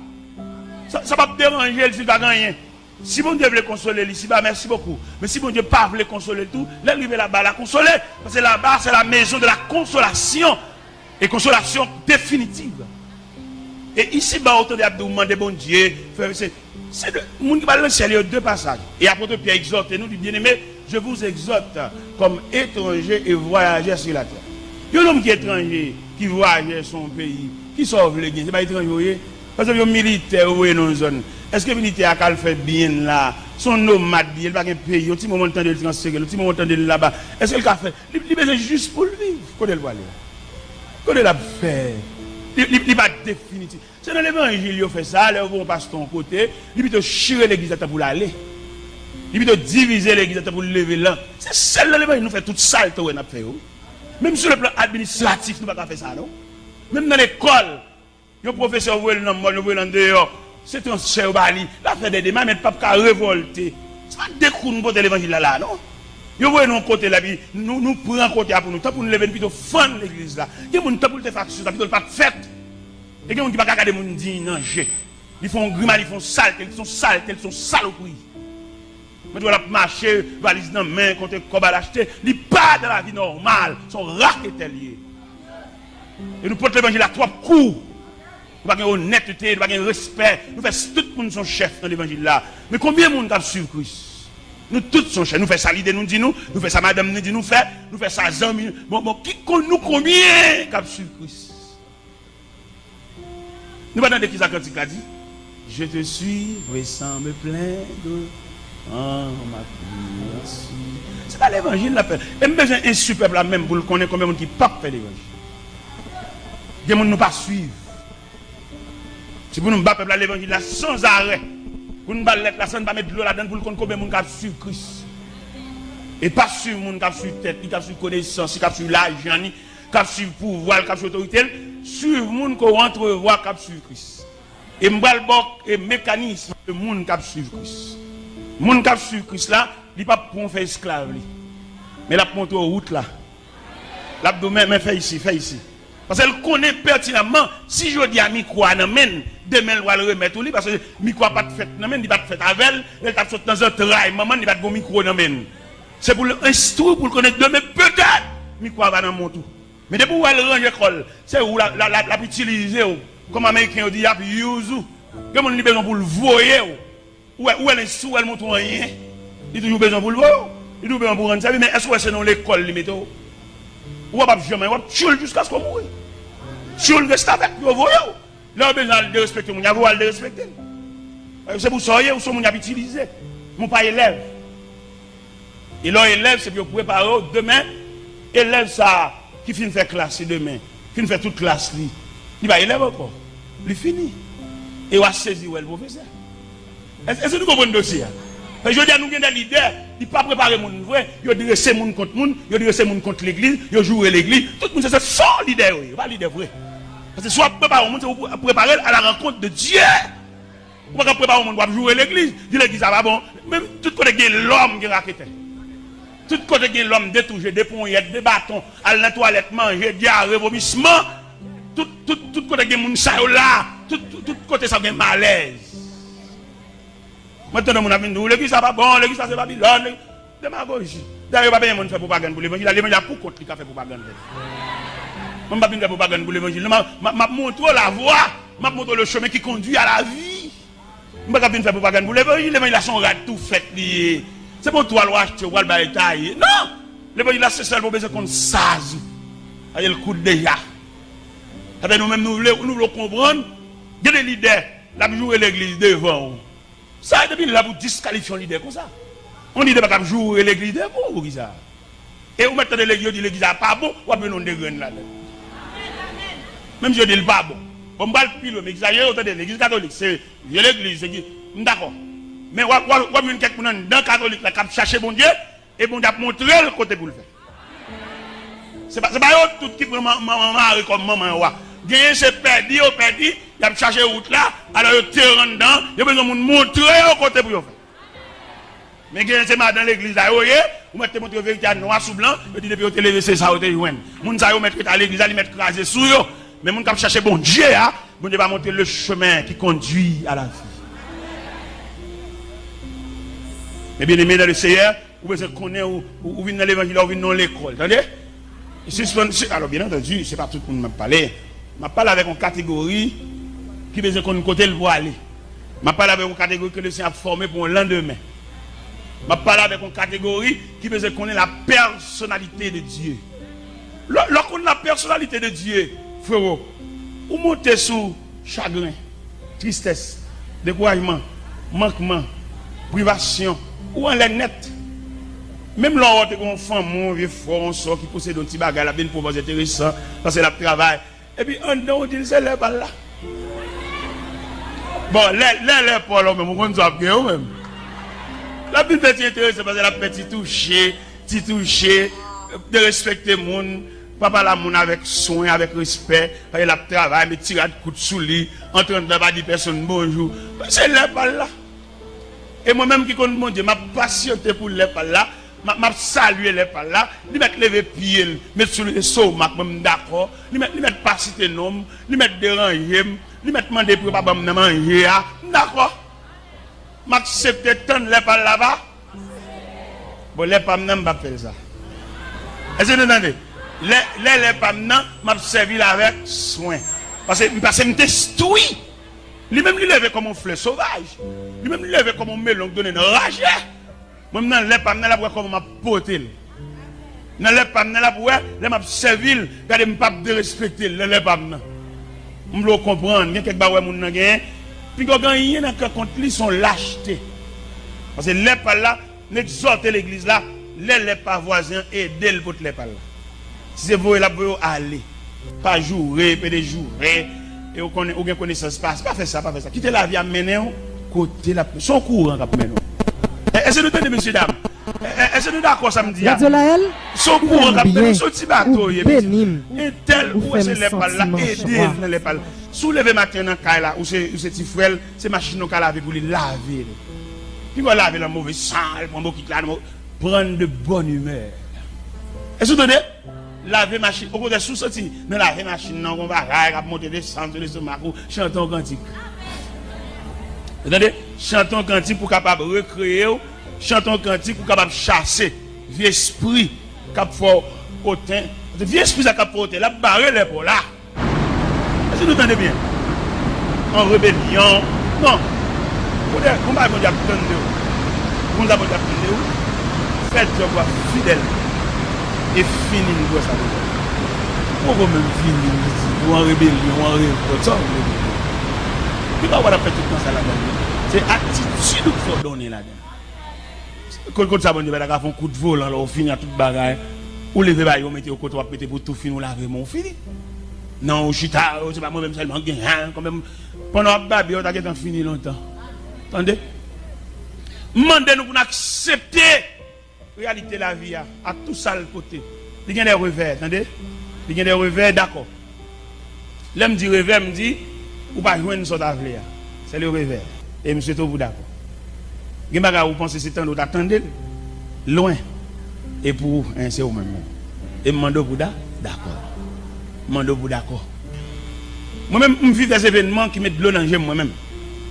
Ça ne va déranger s'il va gagner. Si bon Dieu veut consoler ici, bah merci beaucoup. Mais si bon Dieu pas veut consoler tout, l'arriver là-bas, la consoler. Parce que là-bas, c'est la maison de la consolation. Et consolation définitive. Et ici, bah, autant de demander bon Dieu. C'est le monde qui va le ciel, il y a deux passages. Et après, Pierre exhorte, et nous dit, bien aimé, je vous exhorte comme étranger et voyageur sur la terre. Il y a un homme qui est étranger, qui voyage son pays, qui sauve les guerres. C'est pas étranger, parce que les militaires, vous voyez, dans une zone. Est-ce que le militaire a fait bien là? Son nomade, il pas un pays, un petit moment de temps de le transférer, un petit moment de temps de là-bas. Est-ce qu'il a fait? Il a besoin juste pour le vivre. Comment il va aller Comment il a fait Il n'est pas définitif. C'est dans l'évangile, il fait ça, là, on passe ton côté, il peut chirer l'église pour l'aller. Il peut diviser l'église pour lever là. C'est celle là l'évangile nous fait toute ça, on a fait. Même sur le plan administratif, nous ne pouvons pas faire ça, non? Même dans l'école, le professeur voit le nom, le voit le dehors. C'est un cher bali. La fait des démarches, mais pas qu'à révolter. C'est pas des coups de l'évangile là, là, non? Yo voyez nous côté là, nous nous prenons côté pour nous, pour nous lever plutôt fan l'église là. Il y a des gens pour te faire ça, plutôt pas de fête. Et il y a des gens qui pas regarder mon danger. Ils font grimace, ils font sale, ils sont sales, ils sont saloperies. Mais tu vas marcher, valise dans la main, quand tu as l'acheter, ils pas dans la vie normale, ils sont raquetés liés. Et nous portons l'évangile à trois coups. Nous avons honnêteté, nous avons respect. Nous faisons tout le monde son chef dans l'évangile là. Mais combien de monde a suivi Christ? Nous tous sommes chefs. Nous faisons ça l'idée, nous dit nous. Nous faisons ça madame nous dit nous fait. Nous faisons ça zami. Bon, bon, qui nous combien qui a suivi Christ? Nous pas qui ça quand a dit Je te suis, sans me plaindre. Oh, ma fille, C'est pas l'évangile la paix. Et besoin un super là même pour le connaître combien de monde qui pas fait l'évangile. Des gens ne pas suivre. Si vous nous battez peuple l'évangile là sans arrêt, pour nous battre la sans mettre de l'eau là-dedans pour qu'on combien de monde qui suivre Christ. Et pas suivre monde qui suivre tête, qui connaissance, qui suivre l'argent, qui suivre pouvoir, autorité, qui suivre Christ. Et et mécanisme de monde qui suivre Christ. Monde qui suivre Christ là, il pas pour faire esclave Mais la aux route là. L'abdomen fait ici, fait ici. Parce qu'elle connaît pertinemment, si je dis à micro, demain, elle va le remettre au lit, parce que micro n'a pas de fête, il n'a pas de fête avec elle, elle t'a sauté dans un trail, maman, il va de micro, c'est pour l'instruire, pour le connaître demain, peut-être, micro va dans mon tout. Mais depuis où elle range l'école, c'est où la, la, la, la utiliser, comme américain dit, il y a besoin pour le voyer, où? Elle est sous, elle montre rien, il a toujours besoin pour le voir, il a toujours besoin pour rendre ça, mais est-ce que c'est dans l'école, limite, ou pas jamais, ou tuer jusqu'à ce qu'on. Si on reste avec vous, voyez, là, besoin de respecter, vous avez de respecter. C'est pour ça vous avez utilisé. Mon pas élève. Et là, élève, c'est pour préparer demain, élève ça, qui finit faire classe demain, qui finit faire toute classe, il va élève encore. Il finit. Et on va saisir le professeur. Est-ce que vous comprenez le dossier? Je veux dire, nous des leaders, ils ne pas préparer mon vrai, ils dressé mon contre moun, ils dressé mon contre l'église, ils joué l'église. Tout le monde, c'est ça, leader, pas leader vrai. Parce que soit préparer mon c'est préparer à la rencontre de Dieu. Vous ne préparer mon pour jouer l'église. Dire l'église, ça va bon. Même tout côté qui l'homme qui raquette. Tout côté qui l'homme détouché, des ponyettes, des bâtons, à la toilette, manger, diarrhée, vomissement. Tout, tout, tout côté qui moun là, tout, tout, tout côté ça vient malaise. Maintenant, mon ami, nous, l'église, ça va bon, l'église, ça c'est Babylone. Démagogie. D'ailleurs, pas bien, mon fait propagande pour l'évangile. L'évangile, pour contre, il a fait propagande. Je ne pas faire propagande pour l'évangile. Je montre la voie, je montre le chemin qui conduit à la vie. Je ne pas faire propagande pour l'évangile. L'évangile, a son rat tout fait. C'est pour toi, le acheter, ou le bataille. Non! L'évangile, c'est seulement besoin qu'on saz. Il y a le coup de déjà. Nous-mêmes, nous voulons comprendre. Il y a des leaders, la jouer l'église devant. Sa e depi nou la pou diskalifyon lider kon sa. On lider bat apjou e lèk lider pou ou ki sa. E ou mette de lèk yo di lèk sa pa bon, wap menon de gren la lèk. Mèm jè di l'pa bon. Bon mbal pil wè mèk sa yè ou tè de lèk katolik. Se yè lèk lèk se ki mdakon. Men wap mwen kek moun nan nan katolik la kap chache bon diè, e bon diè ap montre l kote pou l'fè. Se pa yo tout ki pou maman rekom maman wak. Gagné, c'est perdu, perdu, il a cherché route là, alors il te dedans, il a besoin de montrer le côté pour faire. Mais gagné, c'est dans l'église, vous voyez, vous mettez mon vérité noir sous blanc, vous dites depuis vous levé, c'est ça, vous avez Moun sa yo mettre à l'église, ils mettre crasé sous yo. Mais moun qui chercher bon Dieu, hein, bon Dieu va montrer le chemin qui conduit à la vie. Mais bien aimé dans le Seigneur, vous pouvez connaître ou, ou, venir dans l'évangile ou venir dans l'école. Attendez? Alors bien entendu, ce n'est pas tout le monde m'a parlé. Je parle avec une catégorie qui besoin qu'on côté pour aller. Je parle avec une catégorie que le Seigneur a formé pour un lendemain. Je parle avec une catégorie qui besoin connaître la personnalité de Dieu. Lorsqu'on a la personnalité de Dieu, frérot, vous montez sous chagrin, tristesse, découragement, manquement, privation, ou en les net. Même là, on a une femme, un vieux sort qui possède un petit bagage, la bien pour vous intéressant, parce que le travail. Et puis, on dit, c'est là, là. Bon, là, là, pas là, mais on va même. La Bible est intéressante parce que la petite touché, petit touché, de respecter le monde. Papa la moun avec soin, avec respect, il a travail, mais tire de coup de sous lit, en train de pas dire personne bonjour. C'est là, pas là. Et moi-même qui connais mon Dieu, m'a patienté pour les pas là, m'a salué les par là, il mettre lever pied, mettre sur le somac même d'accord, il mettre mettre pas citer nom, il mettre déranger, il mettre demander pour pas me manger ah. d'accord. M'accepter tant les par là-bas. Bon les pas me pas faire ça. Est-ce que vous entendez Les les pas m'a servi avec soin parce que parce que me destruit. Lui-même lui lever comme un fleur sauvage. Lui-même lui lever comme un melon donné rage. Une rage. Moi-même, les pas là pour comme m'a porté. Dans les pas là pour les m'a servi, regardez pas de respecter les pas Je me comprendre, il y a quelques barres moun nan puis quand il y a contre lui son lâcheté. Parce que les pas là, n'exhorte l'église là, les les pas voisins aider le pour les pas là. Si c'est vous là pour aller, pas jouer, pas de jouer et vous avez une connaissance pas, pas faire ça, pas faire ça. Quittez la à mener côté la son. Est-ce que nous tenez messieurs dames Est-ce que nous d'accord samedi Son courant mener son petit bateau et tel ou c'est les pas là aider dans les pas. Soulever matin dans là ou c'est petit frère, c'est machine au laver pour les laver. Puis va laver le mauvais sang, beaucoup là, prendre de bonne humeur. Est-ce que vous laver machine. Au côté sous sorti dans laver machine, non, on va monter des centres de stomac, chanter un cantique. Entendez? Chantons cantique pour capable recréer, chantons cantique pour capable chasser vieux esprit cap fort autant. Vieux esprit cap fort là barrer les pour là. Est-ce que vous entendez bien En rébellion. Non. Vous ne pouvez pas vous dire Vous ne pouvez pas vous dire Faites le voix fidèle et fini le voix ça vous. Pourquoi même fini Ou en rébellion, ou en révolte, ça, on ne peut pas. Puis pas vous faire tout le temps ça là-bas. C'est attitude qu'il faut donner là-dedans. Quand ça, on va faire un coup de vol, alors on finit à toute bagaille. Ou lever, on met au côté, on pour tout finir, on laver, mon fini. Non, je suis tard, c'est pas moi-même seulement, quand même. Pendant que babi, on a fini longtemps. Attendez? Mandez-nous pour accepter réalité la vie à, tout ça le côté. Il y a des revers, attendez Il y a des revers, d'accord. L'homme dit revers, me dit, ou pas jouer une sorte d'avenir. C'est le revers. Et tout vous d'accord. Vous pensez que c'est un autre, attendez loin. Et pour un, c'est au même. Et mando pour d'accord. Mando pour d'accord. Moi-même, je vis des événements qui mettent de l'eau dans le moi-même.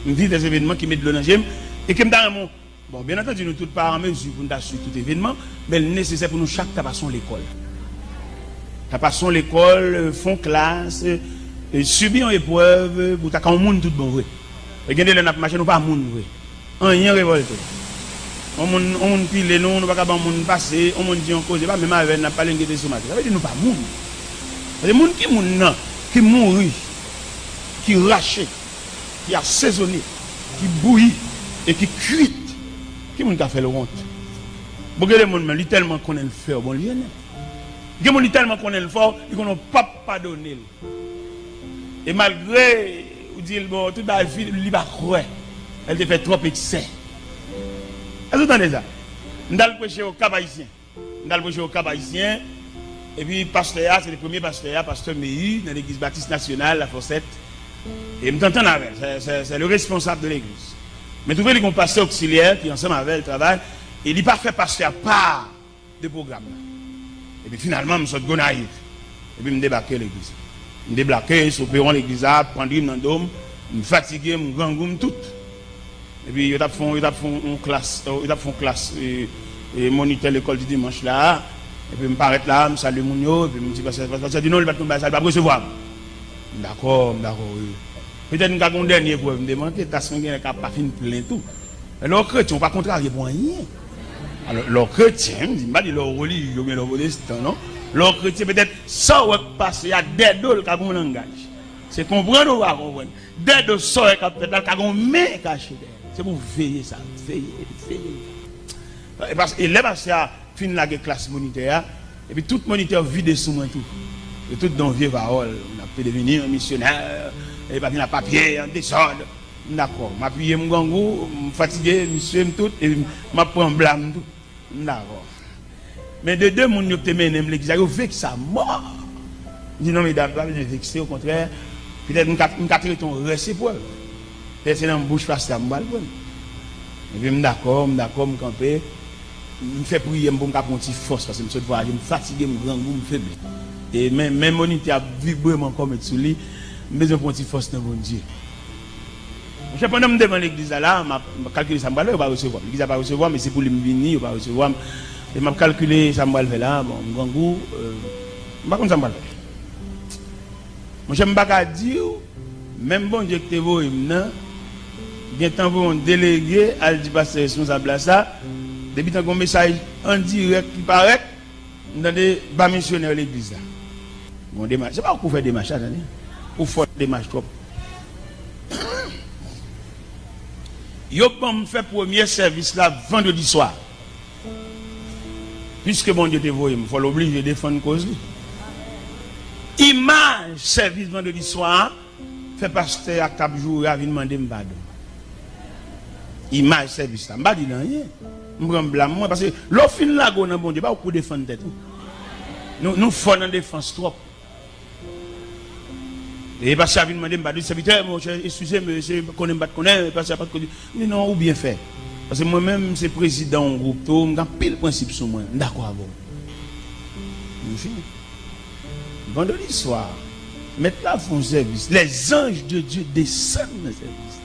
Je vis des événements qui mettent de l'eau dans le et qui me donnent Bon, bien entendu, nous tous pas en mesure pour nous assurer tout événement, mais le nécessaire pour nous chaque passons l'école. Passons l'école, font classe, euh, subir une épreuve, pour qu'un monde tout bon vrai. Regardez le n'a marché, nous pas monde vrai. Rien révolté. On monde on pile nous, nous pas monde passer, on monde dit on cause pas même avec pas l'ingénieur sur Ça veut dire nous pas monde. Les monde qui qui mourit, qui raché, qui assaisonné, qui bouillit et qui cuit qui m'a fait le honte? Les gens lui tellement qu'on le fait, bon, lui, il y a tellement qu'on le fort, ils ne pas pardonner. Et malgré, vous dites, bon, tout la vie, il va. Elle te fait trop excès. Est-ce que vous entendez ça? Nous allons prêcher au cap haïtien. Nous allons prêcher au cap. Et puis, pasteur, c'est le premier pasteur, pasteur Mehi, dans l'église baptiste nationale, la Fossette. Et je m'entends avec, c'est le responsable de l'église. Mais trouvez un pasteur auxiliaire qui ensemble avec le travail, et il n'est pas fait pasteur part de programme. Et puis finalement, je suis naïf. Et puis je débarque l'église. Je le perron de l'église, prendre dans le dôme, je fatigué, je gangoum tout. Et puis, ils ont fait une classe, ils ont fait une classe, et, moniteur l'école du dimanche là. Et puis, je m'arrête là, je salue mon et puis, je me dis, parce que je dis non, il ça va recevoir. D'accord, d'accord. Peut-être que un dernier pour me demander, ta sanguine n'a pas fini plein tout. Alors, chrétien, pas contrarié pour rien. Alors, le chrétien, je dis, je dis, le religieux, mais le religieux, non? Le chrétien, peut-être, va passer à des deux qui ont un langage. C'est comprendre ou pas comprendre. Des deux ça qui ont un main cachée. C'est pour veiller ça, veiller, veiller. Et parce que là, parce a fin la classe monétaire, et puis tout moniteur vide sous moi tout. Et tout dans vieux paroles. On a pu devenir un missionnaire, et pas un papier, en désordre. D'accord. Je appuie mon gangou, je fatigué, je suis tout, et je prends blâme tout. D'accord. Mais de deux personnes qui ont mené l'église, ils ont ça mort. Je dis non, mesdames, pas besoin de vexer, au contraire. Peut-être que nous avons ton reste pour eux. C'est dans la bouche face à moi. Et puis, je suis d'accord, je suis d'accord, je suis campé. Je fais prier me faire une force parce que je suis fatigué, je suis grand, je suis faible. Et même, même mon a vibré comme sous lui, je besoin de une force dans mon Dieu. Je suis pas devant l'église là, je calculé ça, je ne vais pas recevoir? L'église ne va pas recevoir, mais c'est pour lui venir, je vais pas recevoir? Et je calculé ça, je vais là, bon, grand goût, je ne vais pas ça, je ne pas dire, même bon Dieu que tu es il y a un délégué, à dit passer responsable à ça, depuis que un message en direct qui paraît, dans des bas missionnaires de l'église. Bon démarche, c'est pas pour faire des démarche, attendez. Pour faire des démarche trop. Yo me fait premier service là vendredi soir. Puisque mon Dieu voit, il faut l'obliger de défendre cause. Image service vendredi soir, fait pasteur à cap jour à venir demander pardon. Image service là, pas dit rien. Je prends blâme moi parce que l'offre là dans bon Dieu pas pour défendre tête. Nous nous faisons en défense trop. Et parce que je demandé, je serviteur, excusez-moi, je connais pas connais, parce que pas de non, ou bien fait. Parce que moi-même, c'est président du groupe, je suis pile principe sur moi. D'accord, bon. Vendredi soir, là font service. Les anges de Dieu descendent dans le service.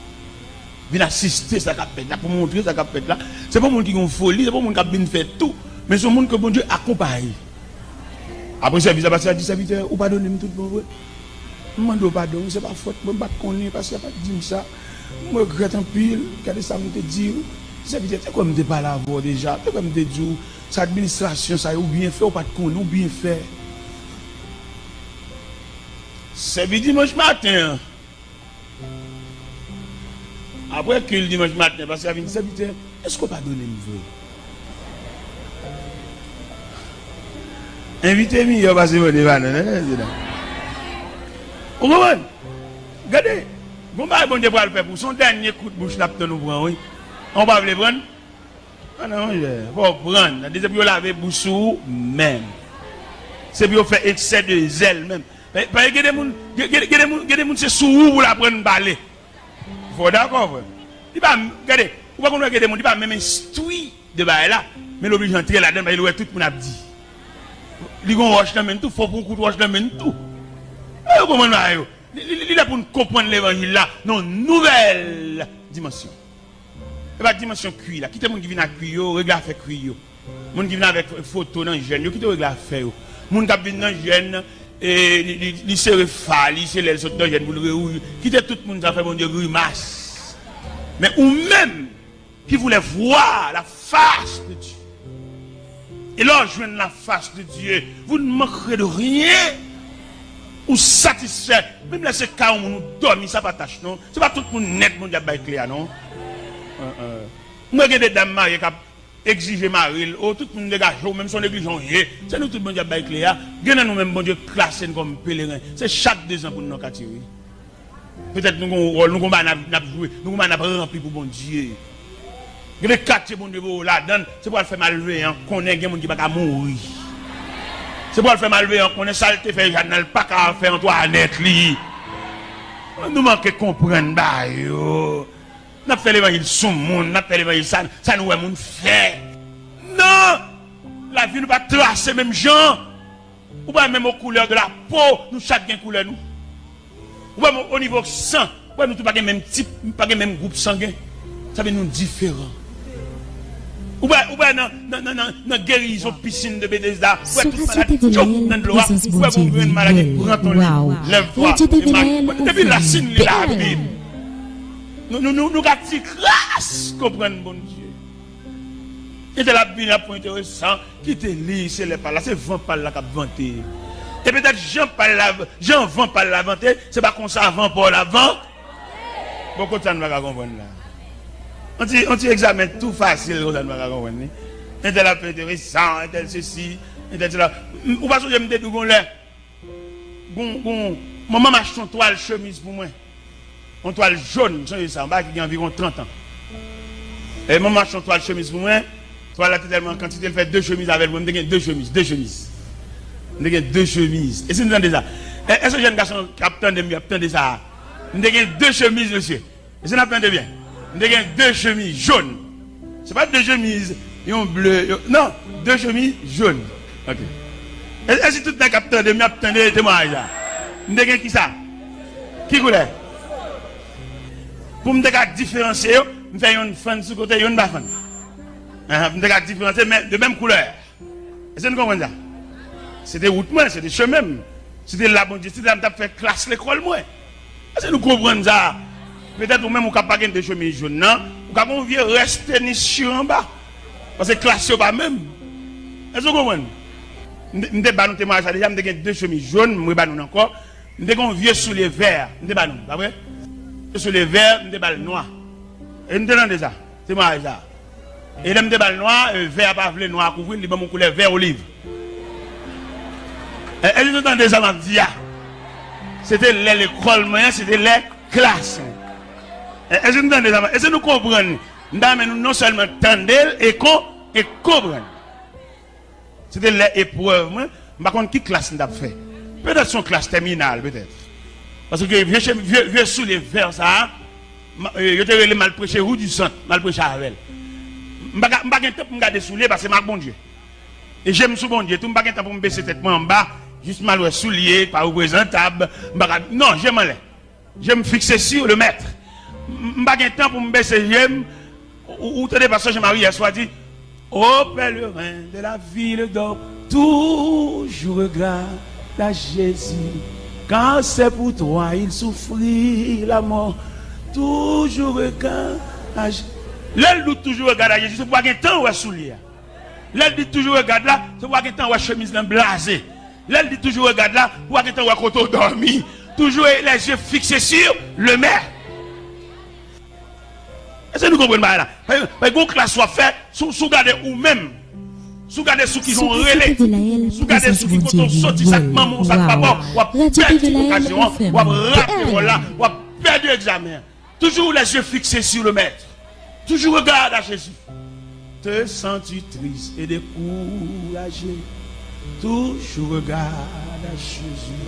Viennent assister à ça capette là, pour montrer ça capette là. C'est pas monde qui ont folie, c'est pas monde qui a fait tout. Mais c'est monde que bon Dieu accompagne. Après service, il a dit serviteur, ou pardonnez-moi tout. Je demande pardon, ce n'est pas faute, je ne pas parce qu'il n'y a pas dit ça. Je regrette un pile, regardez ça, je te Se pite, te kon mde pala avon deja, te kon mde djou, sa administrasyon sa yo ou bien fe, ou pat kon, ou bien fe. Se vi dimanche matin, apre kül dimanche matin, paske avin se pite, esko pa donen mve? Invite mi yo paske mwen devan, eh, eh, ou mwen, gade, mwen ba yon bon de pral pe pou son denye kout bouch lap ton ou pran, oui? On va le prendre. Ah non, il faut prendre. La deuxième, laver bouche même. C'est pour faire excès de zèle même. Parce que des gens, c'est sous pour la prendre balai. Faut d'accord, frère? Il va, regardez, vous que des gens, il va même instruire de bail là. Mais l'oblige d'entrer là-dedans, il va tout le monde a dit. Il va roche dans tout, faut pour coup de roche dans tout. Vous comprenez Il est pour nous comprendre l'évangile là, dans une nouvelle dimension. Et pas dimension cuir là. Qui est le monde qui vient à cuir, regarde fait cuir. Le monde qui vient avec photo dans le jeune, qui te regarde faire. Le monde qui dans le jeune, et il se refale, il se lève dans le jeune. Qui est tout le monde qui fait mon Dieu grimace. Mais ou même qui voulait voir la face de Dieu. Et là, je la face de Dieu. Vous ne manquerez de rien ou satisfait. Même là, c'est quand on nous dormit, ça pas tâche, non? C'est pas tout le monde net, mon diable, clair, non? Mwen gen de dam marye kap exige maril, ou oh, tout moun degaj ou, mèm son neglijon ye, se nou tout bon diap bay kle ya, gen nan nou mèm bon diap klasen kom pelerin, se chak de zan pou nou kati we. Petèt nou kon rol, nou kon ba nap joué, nou kon ba nap rempli pou bon diye. Gen de kati bon diap ou la dan, se pou al fè malve, konen gen moun ki baka moun wii. Se pou al fè malve, konen salte fè janal, pa ka fè an to anet li. An nou manke kompren ba yo. N'a fait l'évangile sous monde, n'a fait l'évangile ça, ça nous monde fait. Non! La vie nous va tracer même gens. Ou pas même aux couleurs de la peau, nous chacun couleur nous. Ou pas au niveau sang, ou nous pas même type, pas même groupe sanguin. Ça veut nous différents. Ou bien, ou bien, dans, dans, dans, dans guérison, piscine de Bethesda, ou bien, toute maladie, choc dans ou bien, vous une maladie, prends ton lit, lève-toi. Depuis la signe, la Bible. Nous, nous, nous, gâtis grâce, comprendre, bon Dieu. Et de la Bible, point intéressant, qui te lit, c'est les là, c'est vent pas là qui vanté. Et peut-être Jean pas la, Jean vend pas la vanté, c'est pas comme ça pour la vente. Beaucoup de ça ne va pas comprendre là. On dit, on dit examen tout facile, on ne va pas comprendre. Et de la Bible intéressant, et tel ceci, et tel cela. Ou pas que je me bon, là, bon, bon, maman une toile chemise pour. Une toile jaune, ça, qui a environ 30 ans. Et maman m'achète une toile chemise pour moi. Toile là, tellement quantité, elle fait deux chemises avec moi, je deux chemises, deux chemises. Je deux chemises. Et si nous entendez ça, est-ce que jeune garçon qui a de mieux, de ça? Je deux chemises, monsieur. Et si vous entendez bien, je deux chemises jaunes. Ce n'est pas deux chemises, ont bleu. Non, deux chemises jaunes. Ok. Est-ce que tout le monde qui a de mieux, attendez témoignage? Je qui ça? Qui couleur? Pour me différencier, je fais une fan sur côté, une fan. Je fais différencier, mais de même couleur. Est-ce que vous comprenez ça? Routes, c'est des chemins. C'était la bonne justice, là, fait classe l'école. Est-ce que nous comprenons ça? Peut-être ou même ou pas des chemins jaunes, non? Ou qu'on vient rester ni sur en bas. Parce que classe pas même. Est-ce que vous comprenez? Nous avons témoignage déjà, nous avons deux chemins jaunes, nous avons encore. Nous avons vieux sous les verts, nous avons, pas? Sous les verts, nous avons noir. Et nous avons déjà, témoignage ça. Et nous avons noir, vert pas vle noir couvrir, nous avons couleur vert olive. Et nous entendez ça, dit, c'était l'école c'était les classes. Que nous entendez ça? Est-ce que nous comprenons? Nous non seulement entendre et comprendre. C'était les épreuves. Par contre, qui classe nous fait? Peut-être son classe terminale, peut-être. Parce que vieux, vieux sous les vers, ça, je te mal prêché ou du centre, mal prêché avec elle. Je ne pas regarder sous les parce que c'est bon Dieu. Et j'aime sous bon Dieu. Tout monde pas pour me baisser tête en bas, juste mal soulier, pas représentable. Non, j'aime aller. Je me fixer sur le maître. Je pas temps pour me baisser, j'aime. Ou tu parce que je m'arrive hier soir dit, Ô pèlerin de la ville d'or, toujours regarde à Jésus. Quand c'est pour toi, il souffrit la mort. Toujours regarde à Jésus. Toujours regarder à Jésus. C'est pour un temps elle soulier. L'elle dit toujours regarde là. C'est pour un temps chemise blasée. L'elle dit toujours regarde là. Pour un temps elle dormi. Toujours les yeux fixés sur le maire. Est-ce que nous comprenons là? Parce que classe soit fait, sous garder ou même. Sous garder ceux qui ont relais. Sous garder ceux qui ont sorti ça maman, ça papa. Ou à perdre l'occasion. Ou à rater là. Ou à perdre l'examen. Toujours les yeux fixés sur le maître. Toujours regarde à Jésus. Te sens-tu triste et découragé? Toujours regarde à Jésus.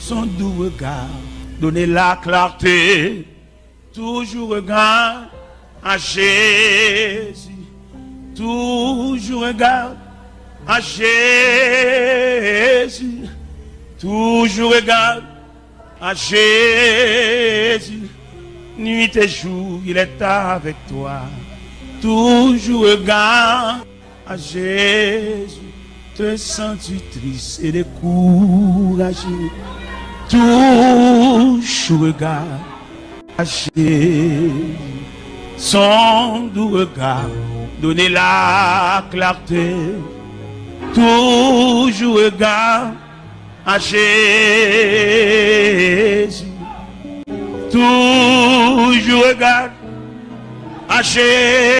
Son doux regard, donner la clarté. Toujours regarde à Jésus. Toujours regarde à Jésus. Toujours regarde à Jésus. Nuit et jour, il est avec toi. Toujours regarde à Jésus. Te sens-tu triste et découragé? Toujours regarde à Jésus. Son doux regard, donner la clarté. Toujours regarde à Jésus toujours regarde à